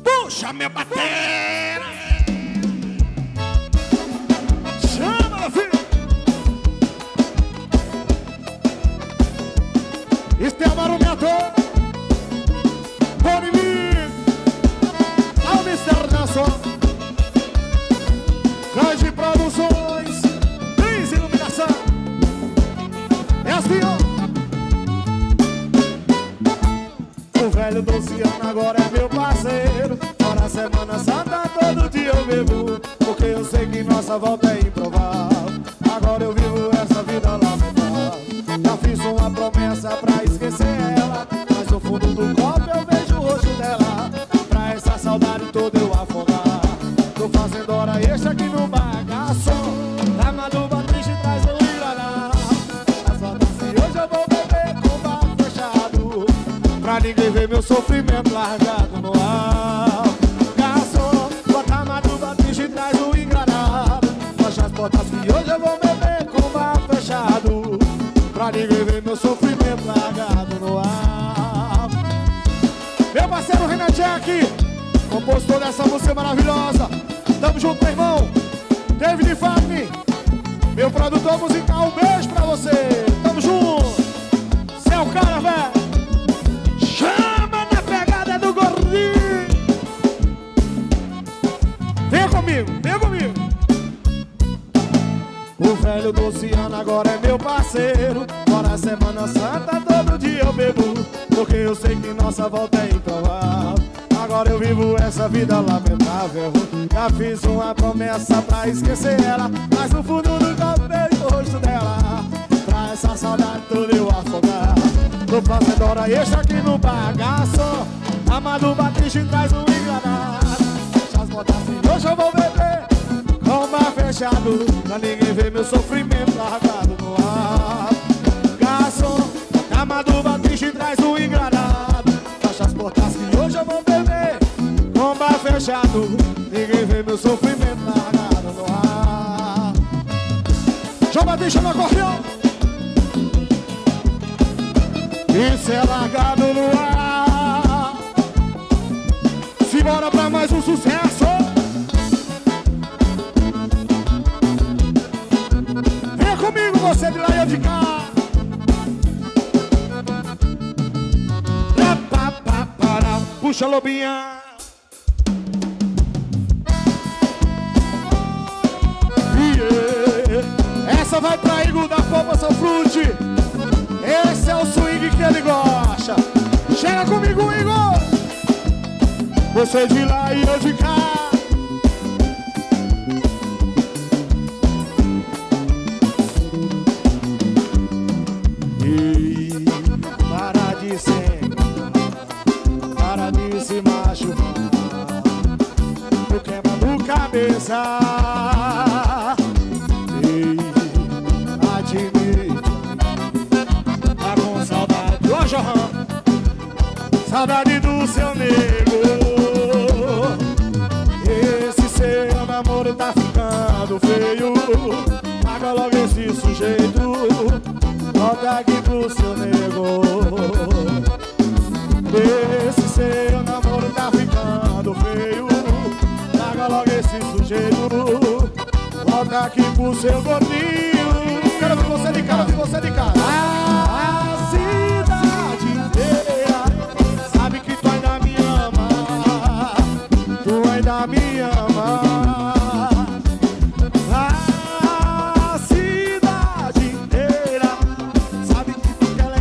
Speaker 1: Puxa minha bateria. Chama, filho. Este o barulhador. Por mim. Ao Mr. Nação. Grande Produções. Ó. velho Dulciano agora é meu parceiro Fora Semana Santa todo dia eu bebo Porque eu sei que nossa volta é improvável ninguém ver meu sofrimento largado no ar. Garçom, bota a madruga triste e traz o engranado. Fecha as portas que hoje eu vou beber com o bar fechado. Pra ninguém ver meu sofrimento largado no ar. Meu parceiro Renan Jack Compositor dessa música maravilhosa. Tamo junto, meu irmão. David Fagner Meu produtor musical, um beijo pra você. Tamo junto. Você é o cara, velho Luciano agora é meu parceiro. Fora Semana Santa todo dia eu bebo Porque eu sei que nossa volta é improvável. Agora eu vivo essa vida lamentável. Já fiz uma promessa pra esquecer ela Mas no fundo do vejo o rosto dela. Pra essa saudade toda eu afogar Tô fazendo hora extra aqui no bagaço. Amado Batiste traz um enganado. Deixa as botas assim, hoje eu vou bar fechado Pra ninguém ver meu sofrimento largado no ar. Garçom, Amado Batiste traz um engranado Fecha as portas que hoje eu vou beber. Com bar fechado Ninguém vê meu sofrimento largado no ar. João Batista no acordeão. Isso é largado no ar. Simbora pra mais um sucesso você de lá e eu de cá. Puxa lobinha. Yeah. Essa vai pra Igor da Popa São Frute. Esse é o swing que ele gosta. Chega comigo, Igor. Você de lá e eu de cá.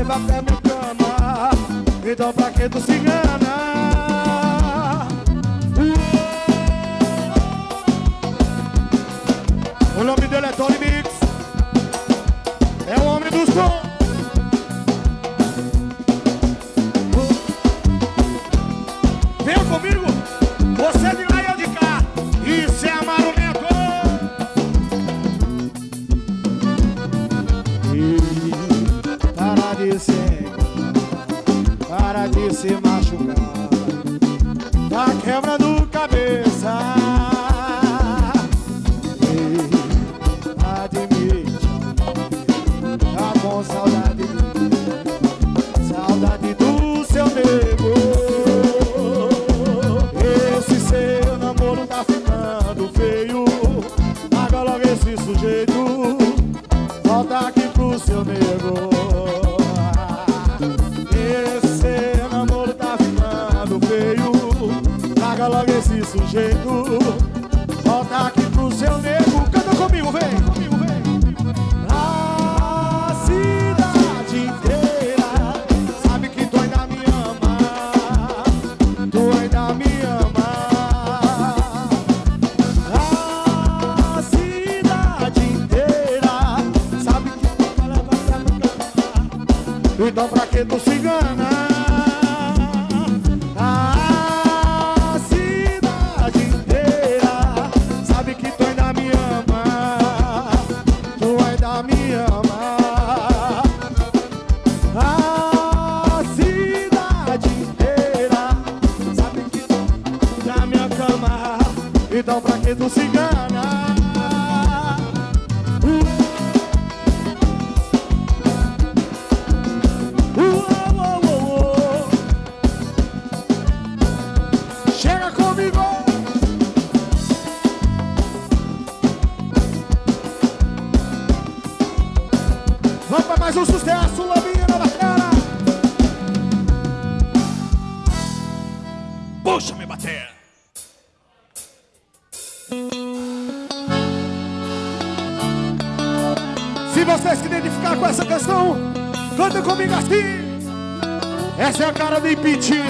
Speaker 1: Levar até minha cama Então pra que tu se engana? Tony Mix. É o homem do som. Venha comigo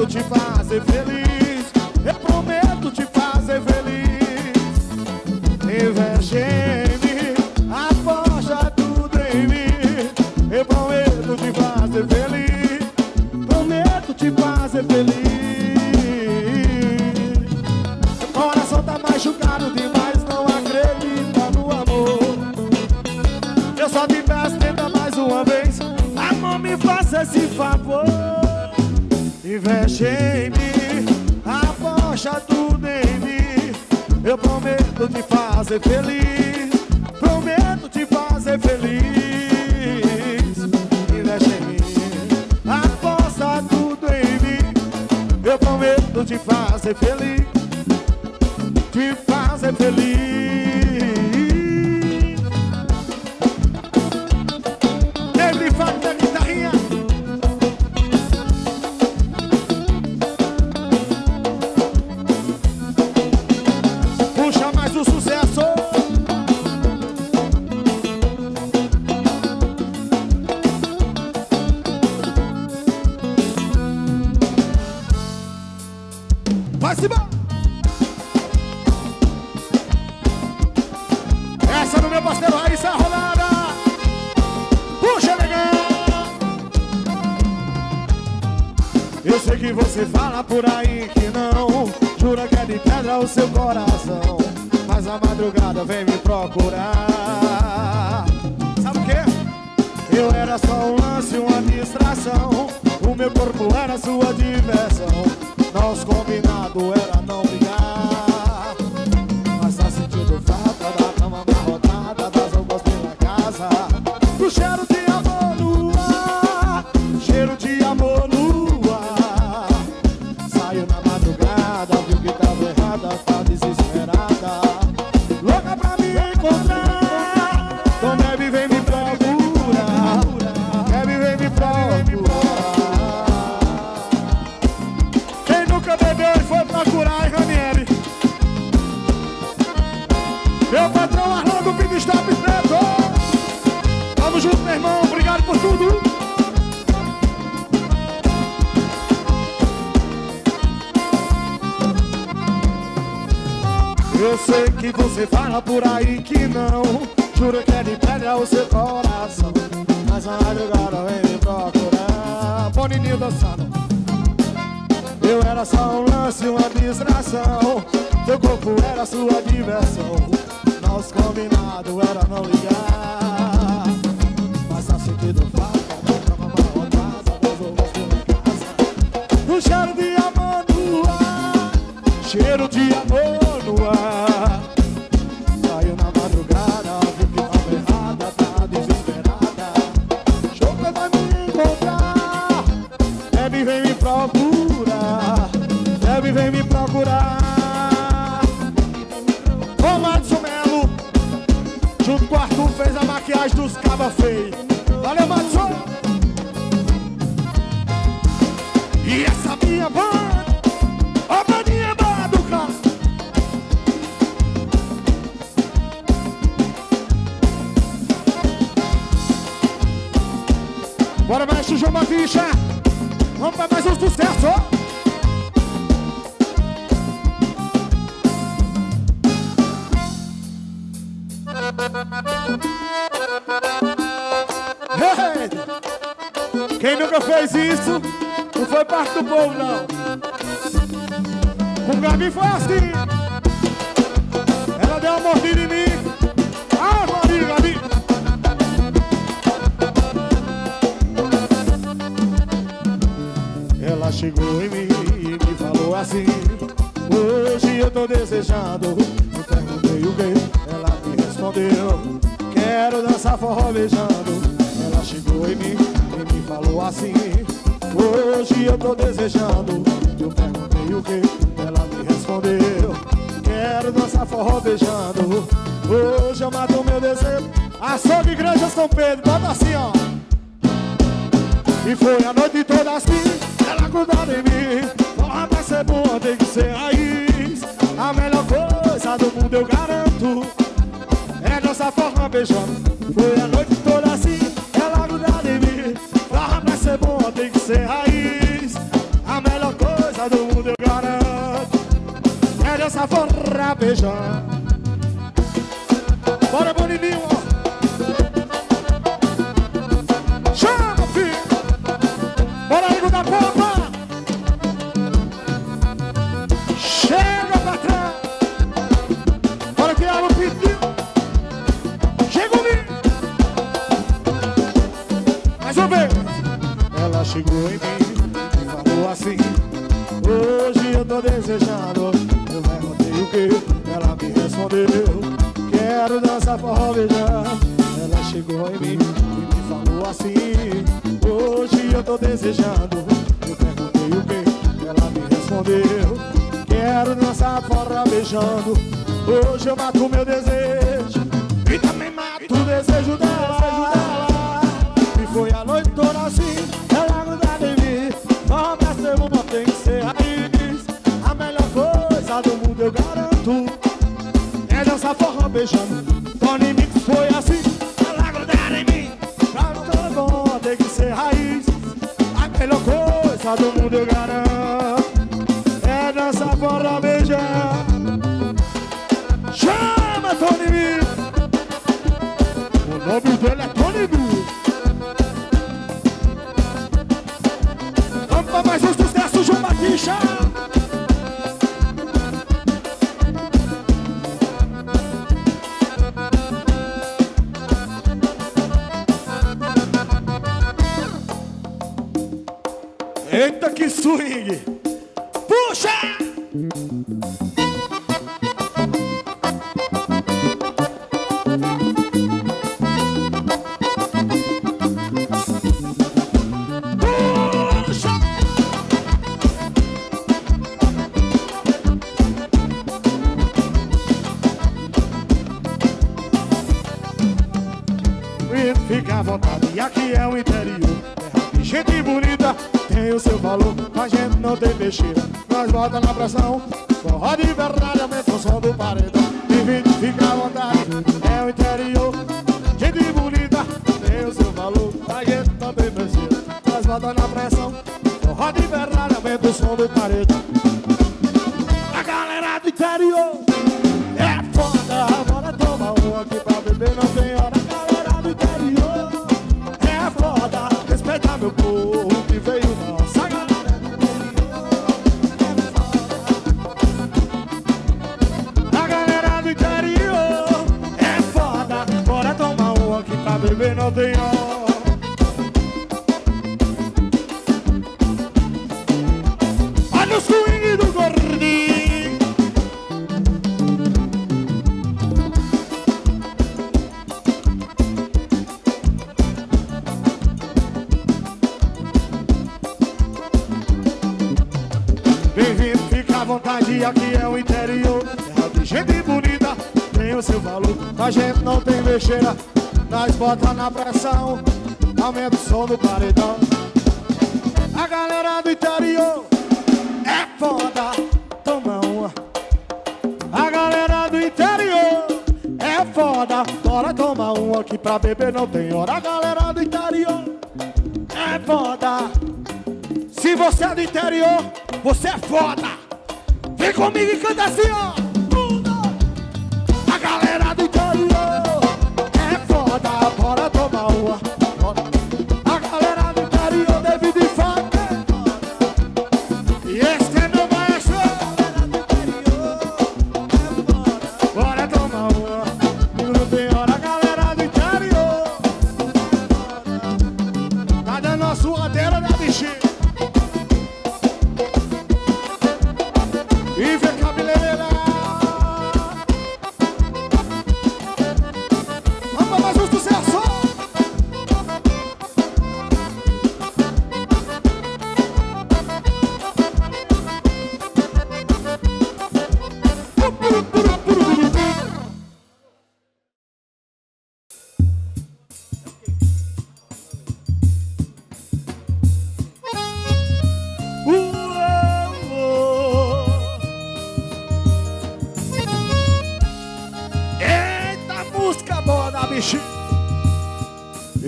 Speaker 1: prometo te fazer feliz. Eu prometo te fazer feliz. Invergente. Aposta tudo em mim. Eu Prometo te fazer feliz Prometo te fazer feliz.
Speaker 3: Investe em mim Aposta tudo em mim. Eu prometo
Speaker 1: te fazer feliz Te fazer feliz chegou em mim e falou assim Hoje eu tô desejando Eu perguntei o que, ela me respondeu Quero dançar forró beijar Ela chegou em mim e me falou assim Hoje eu tô desejando Eu perguntei o que, ela me respondeu Quero dançar forró beijando. Hoje eu mato meu desejo E também mato o desejo dela. E foi a noite beijando. Tony Mix foi assim Ela grudada em mim. Pra ser bom tem que ser raiz. A melhor coisa do mundo eu garanto É dançar forró beijando. Chama Tony Mix O nome dele é Tony Mix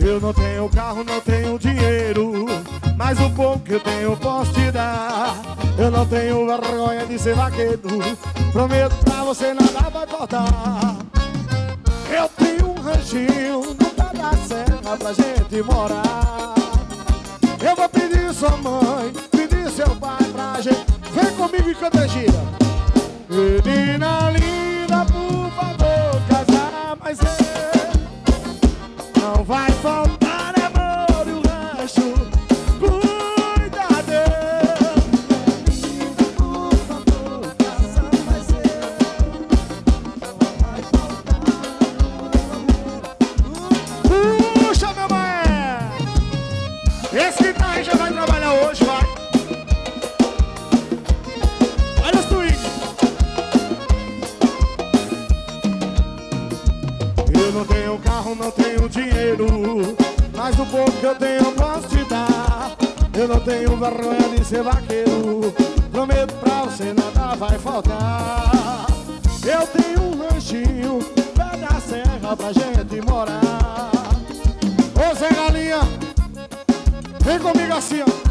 Speaker 1: Eu não tenho carro, não tenho dinheiro Mas o pouco que eu tenho posso te dar. Eu não tenho vergonha de ser vaqueiro Prometo pra você nada vai faltar Eu tenho um ranchinho no pé da serra pra gente morar. Eu vou pedir sua mãe, pedir seu pai pra gente. Vem comigo e canta gira. Menina linda, por favor, casar mais cedo Eu não tenho vergonha de ser vaqueiro. Prometo pra você nada vai faltar. Eu tenho um lanchinho pé da serra pra gente morar. Ô Zé Galinha, vem comigo assim ó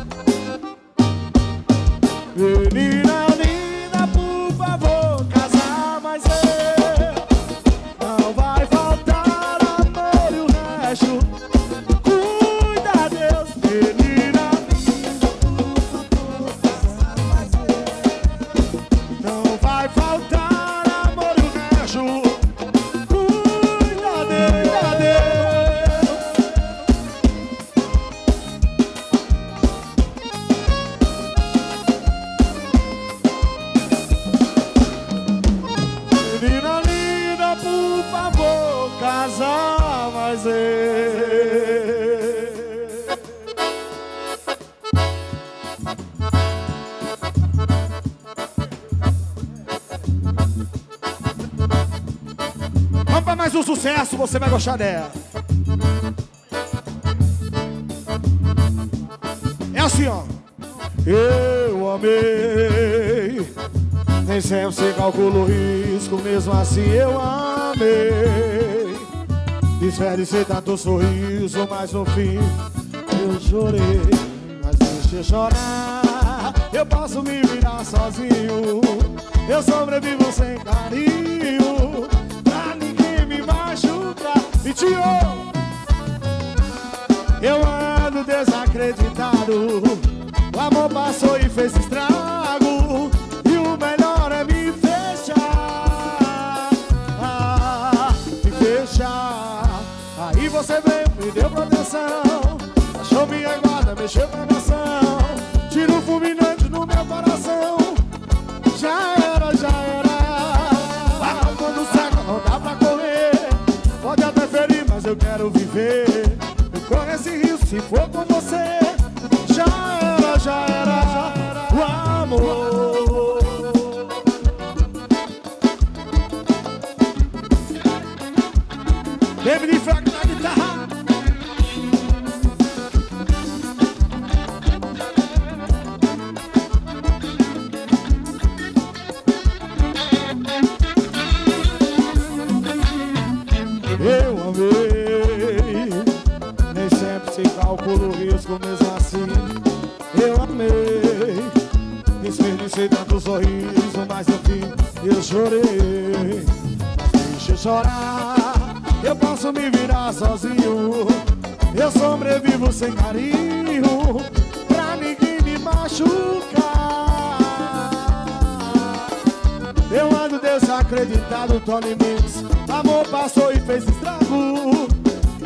Speaker 1: dela. É assim, ó. Eu amei. Nem sempre se calcula o risco, mesmo assim eu amei. Desperdiçei tanto sorriso, mas no fim eu chorei. Mas deixa eu chorar, eu posso me virar sozinho. Eu sobrevivo sem carinho, tio, eu ando desacreditado. O amor passou e fez estrago. E o melhor é me fechar. Ah, me fechar. Aí você veio, me deu proteção. Achou minha guarda, mexeu com a eu quero viver. Eu corro esse risco se for com você. Eu ando desacreditado, Tony Mix Amor passou e fez estrago.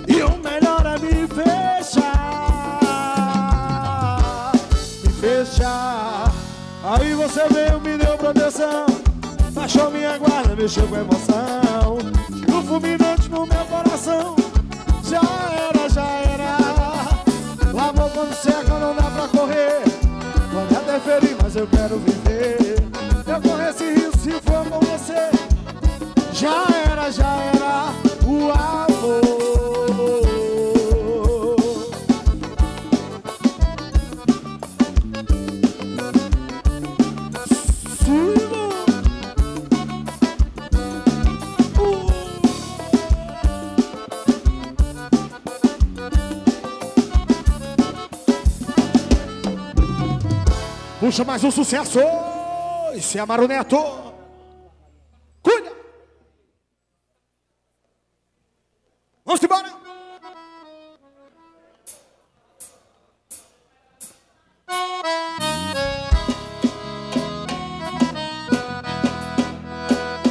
Speaker 1: E o melhor é me fechar. Me fechar. Aí você veio, me deu proteção. Baixou minha guarda, mexeu com emoção. O fulminante no meu coração. Já era, já era. O amor quando seca não dá pra correr. Pode até ferir, mas eu quero viver Eu corro esse risco se for com você Já era, já era o amor. Puxa mais um sucesso! Esse é Amaro Neto! Cuida! Vamos embora!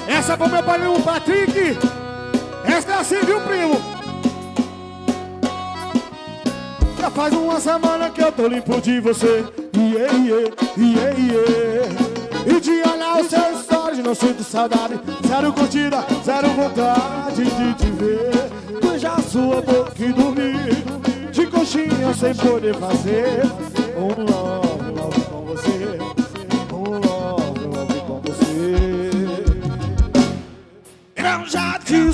Speaker 1: Essa é pro meu padrinho Patrick! Essa é assim, viu, primo? Já faz uma semana que eu tô limpo de você yeah, yeah, yeah, yeah. Não sinto saudade Zero curtida, zero vontade de te ver. Beijar sua boca e dormir De coxinha sem poder fazer. Um love, love com você. Um love, love com você. Eu já te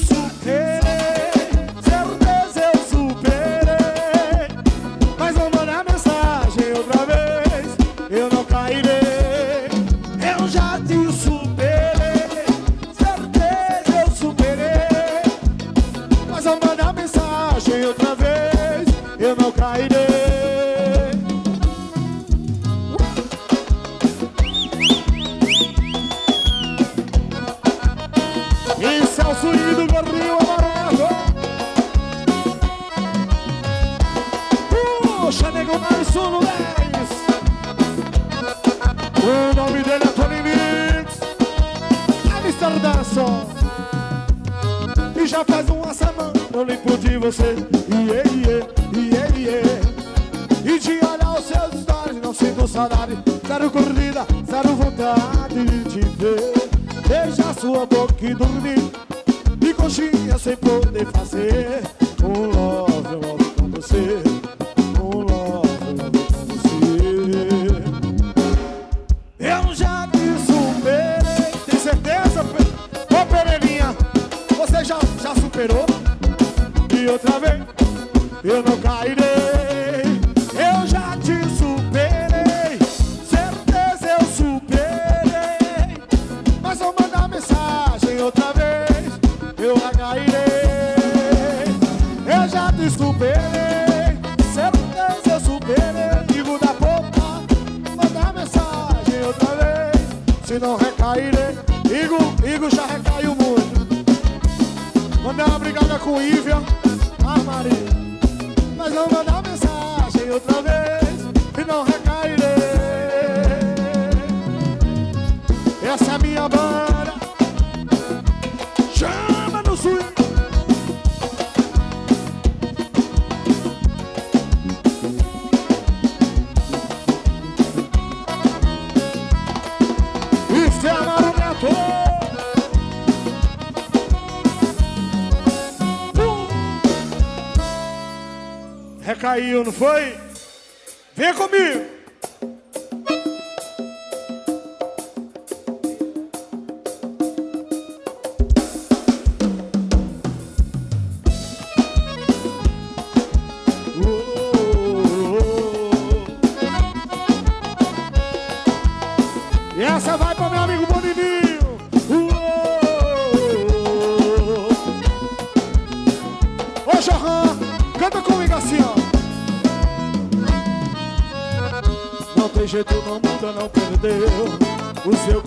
Speaker 4: caiu, não foi?
Speaker 1: Percebeu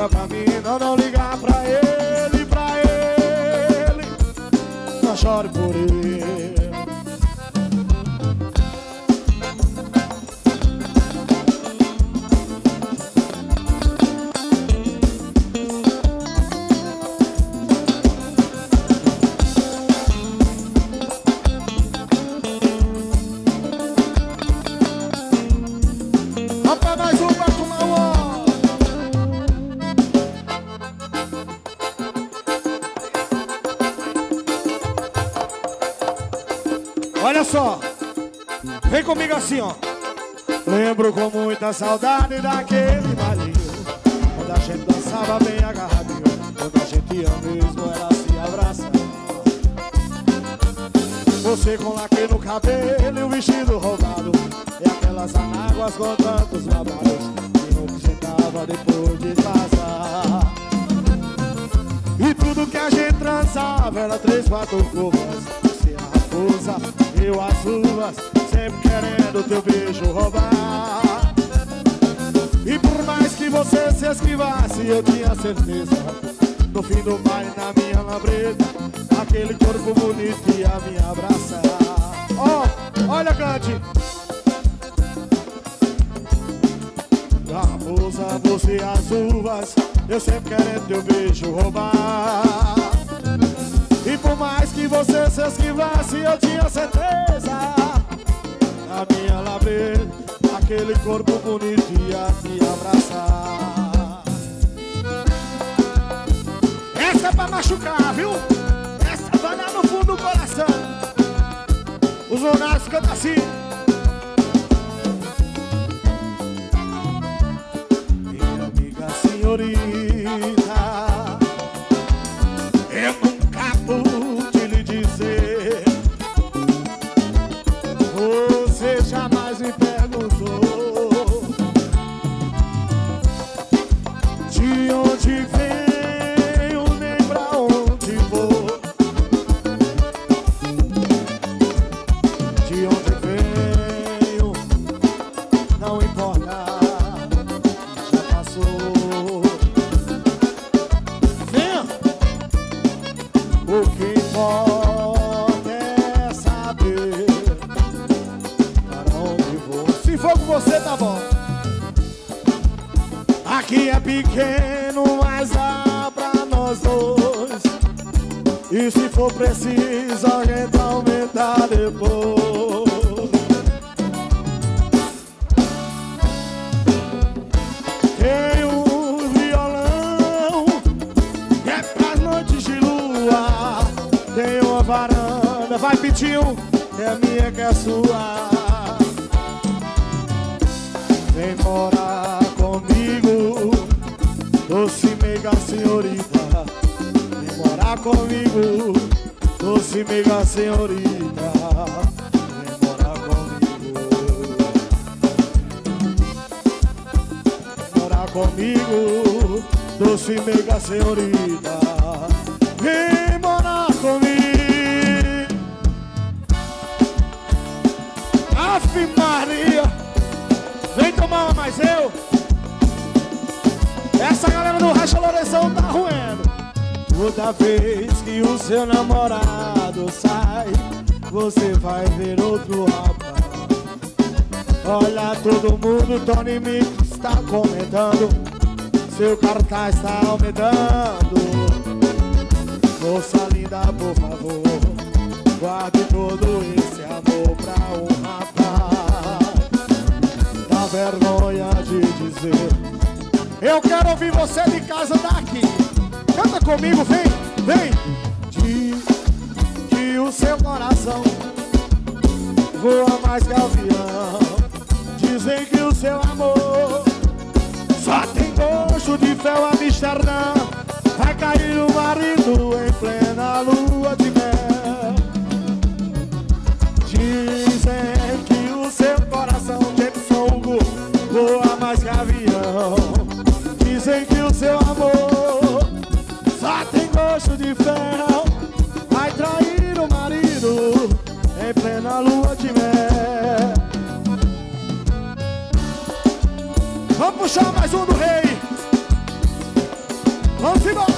Speaker 1: Liga pra mim Não, não liga pra ele Pra ele. Não chore por ele saudade daquele balinho Quando a gente dançava bem agarradinho Quando a gente ia mesmo, ela se abraça. Você com laque no cabelo e o vestido roubado E aquelas anáguas com tantos babados Que nunca sentava depois de casa E tudo que a gente transava era três, quatro curvas Você a raposa, eu as uvas Sempre querendo teu beijo roubar você se esquivasse Eu tinha certeza No fim do baile na minha labreta Aquele corpo bonito ia me abraçar. Ó, olha cante. Raposa, você as uvas Eu sempre querendo teu beijo roubar. E por mais que você se esquivasse Eu tinha certeza Na minha labreta Aquele corpo bonito ia me abraçar. Essa é pra machucar, viu? Essa vai lá no fundo do coração. Os monarcas cantam assim vem, que o seu coração voa mais que avião. Dizem que o seu amor só tem gosto de fel Amsterdã. Vai cair o marido em plena lua de mel. Dizem que o seu coração Puxar mais um do rei Vamos embora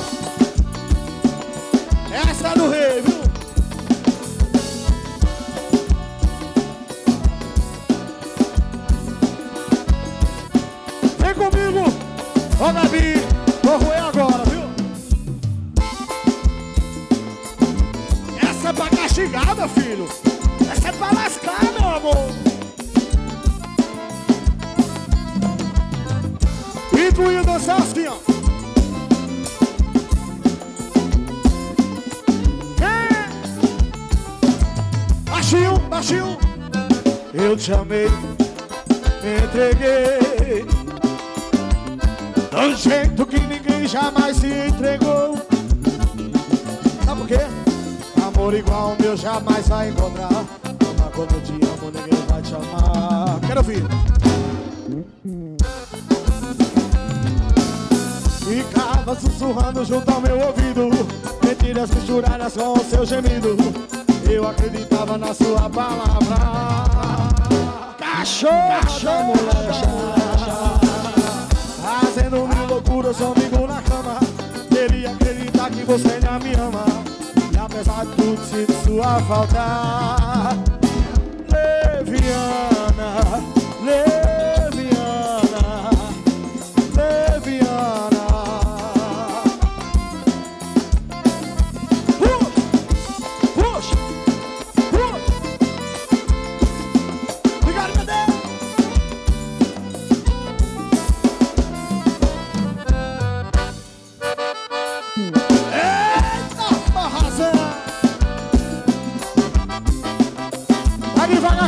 Speaker 1: Essa é do rei, viu? Vem comigo, ô Gabi, vou roer agora, viu? castigar, meu filho. Te amei, me entreguei. Do jeito que ninguém jamais se entregou. Sabe por quê? amor igual o meu jamais vai encontrar Ama como te amo, ninguém vai te amar Quero ouvir Ficava sussurrando junto ao meu ouvido Mentiras misturadas com o seu gemido Eu acreditava na sua palavra Cachorro, Cachorro Fazendo mil loucuras comigo na cama. Ele acreditar que você ainda me ama. Apesar de tudo sinto sua falta. Leviana, Leviana,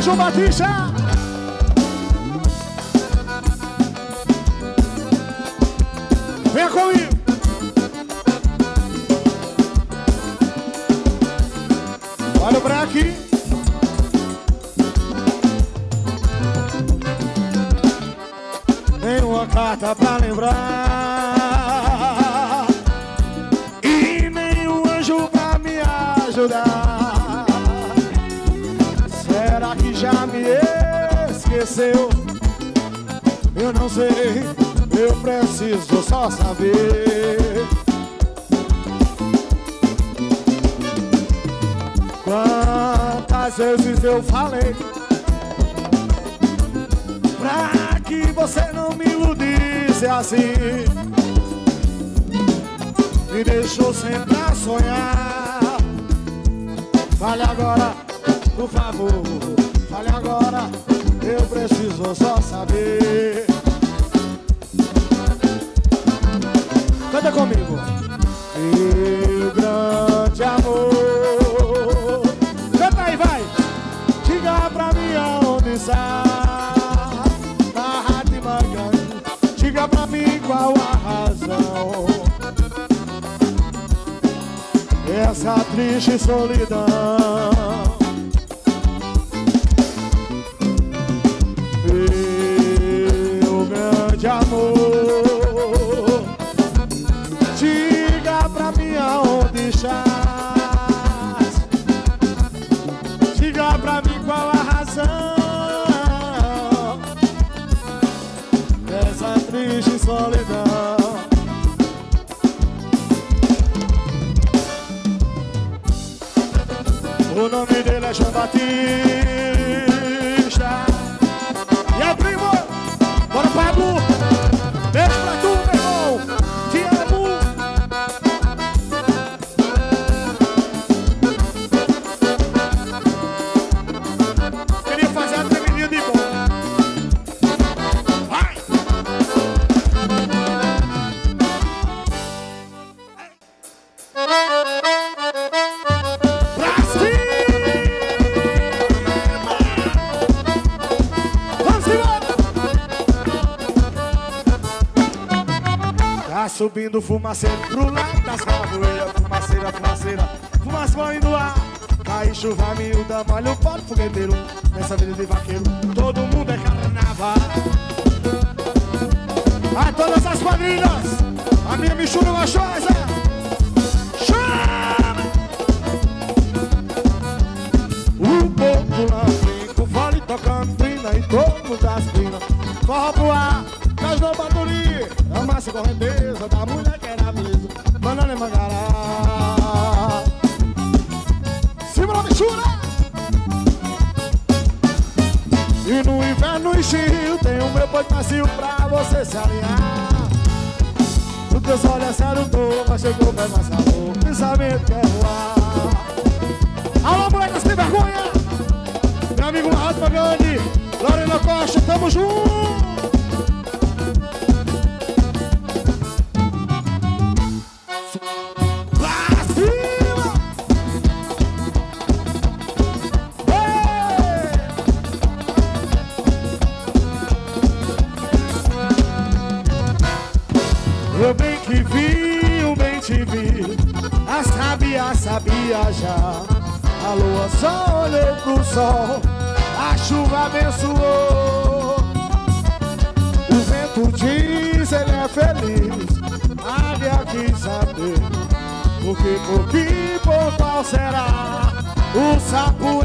Speaker 1: João soledade. O nome dele é João Batista. fumaceiro pro lado das cavoeiras Fumaceira, fumaceira, fumaça vai indo lá Cai chuva, miúda, Malho o pau fogueteiro Nessa vida de vaqueiro, todo mundo é carnaval. A todas as quadrilhas, a minha Michura Machosa traz mais calor Pensamento é quer voar Alô, moleque, sem vergonha? Meu amigo Mahatma Gandhi Lorena Costa, tamo junto. sapo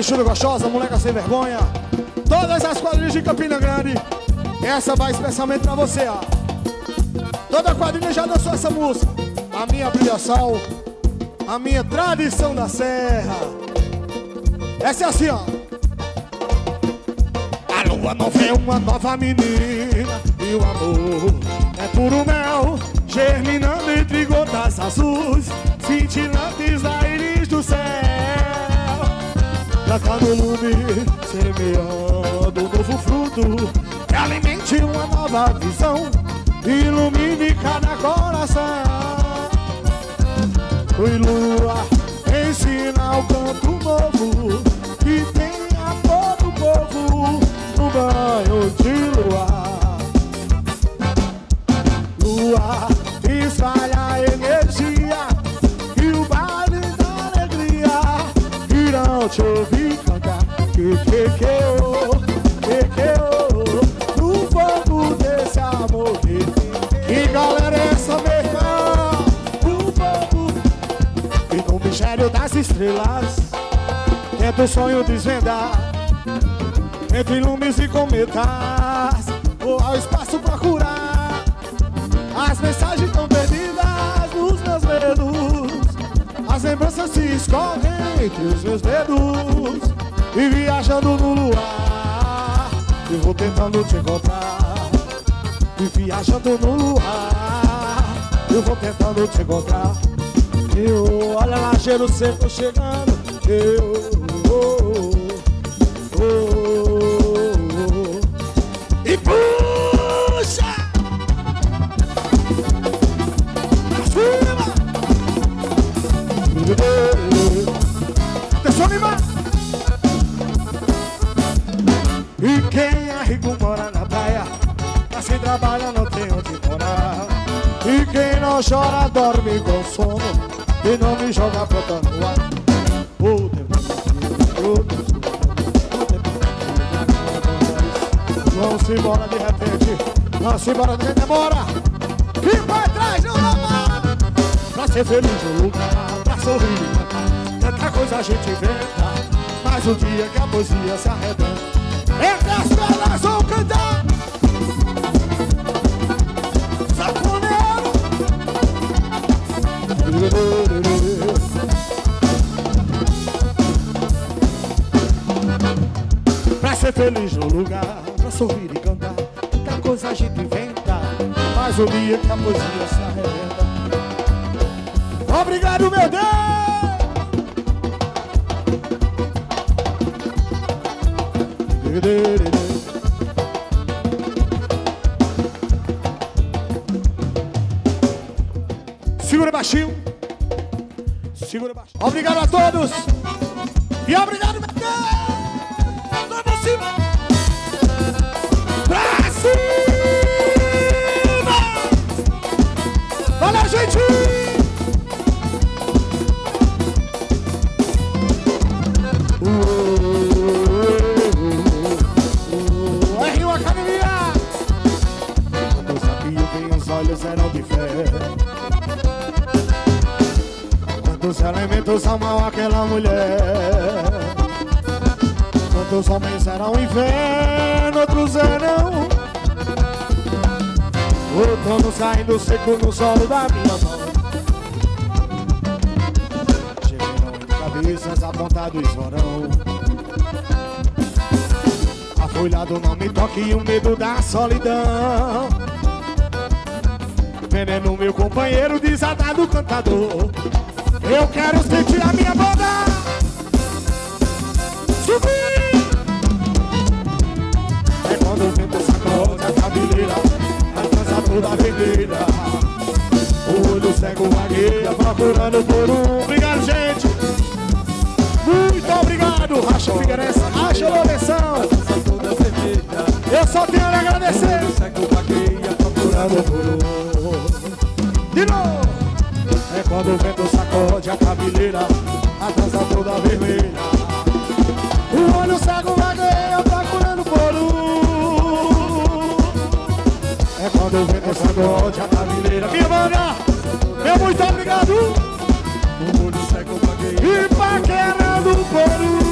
Speaker 1: a mexida gostosa, moleca sem vergonha. Todas as quadrilhas de Campina Grande. Essa vai especialmente pra você, ó. Toda quadrilha já dançou essa música. A minha brilhação, a minha tradição da serra. Essa é assim, ó. A lua nova é uma nova menina E o amor é puro mel Germinando entre gotas azuis Cintilantes da do céu Plantando lume, semeando um novo fruto Que alimente uma nova visão Ilumine cada coração. Oi lua, ensina o canto novo Que tem amor do povo no banho estrelas Tenta o sonho desvendar Entre lumes e cometas Vou ao espaço procurar As mensagens estão perdidas nos meus dedos As lembranças se escorrem entre os meus dedos E viajando no luar Eu vou tentando te encontrar. E viajando no luar Eu vou tentando te encontrar eu, olha lá, cheiro seco chegando. Eu, oh, oh, oh, oh. e puxa cima. Atenção, Lima. E quem é rico mora na praia, mas quem trabalha não tem onde morar. E quem não chora dorme com sono E não me joga prota no ar O tempo Vamos embora de repente Vamos embora de bora E vai atrás do lama Pra ser feliz no lugar Pra sorrir Tanta coisa a gente inventa Mas o dia que a poesia se arrebenta feliz no lugar, pra sorrir e cantar Tanta coisa a gente inventa Mas o dia que a poesia se arrebenta Obrigado, meu Deus! Segura baixinho. Inferno, outros eram. Outono saindo seco no solo da minha mão. Chegaram em cabeças apontados vorão Afolhado não me toque e o medo da solidão. Veneno meu companheiro desatado cantador. Eu quero sentir a minha banda toda vermelha O olho cego vagueia procurando por um Obrigado gente Muito obrigado Racha Figueirense Racha
Speaker 2: vermelha
Speaker 1: eu só tenho a agradecer. De novo. É quando o vento sacode a cabeleira, a trança toda vermelha. O olho cego vagueia É quando o vento sacode a cabeleira. Minha banda, meu muito obrigado.
Speaker 2: O olho segue o vaqueia
Speaker 1: E paquerando por um.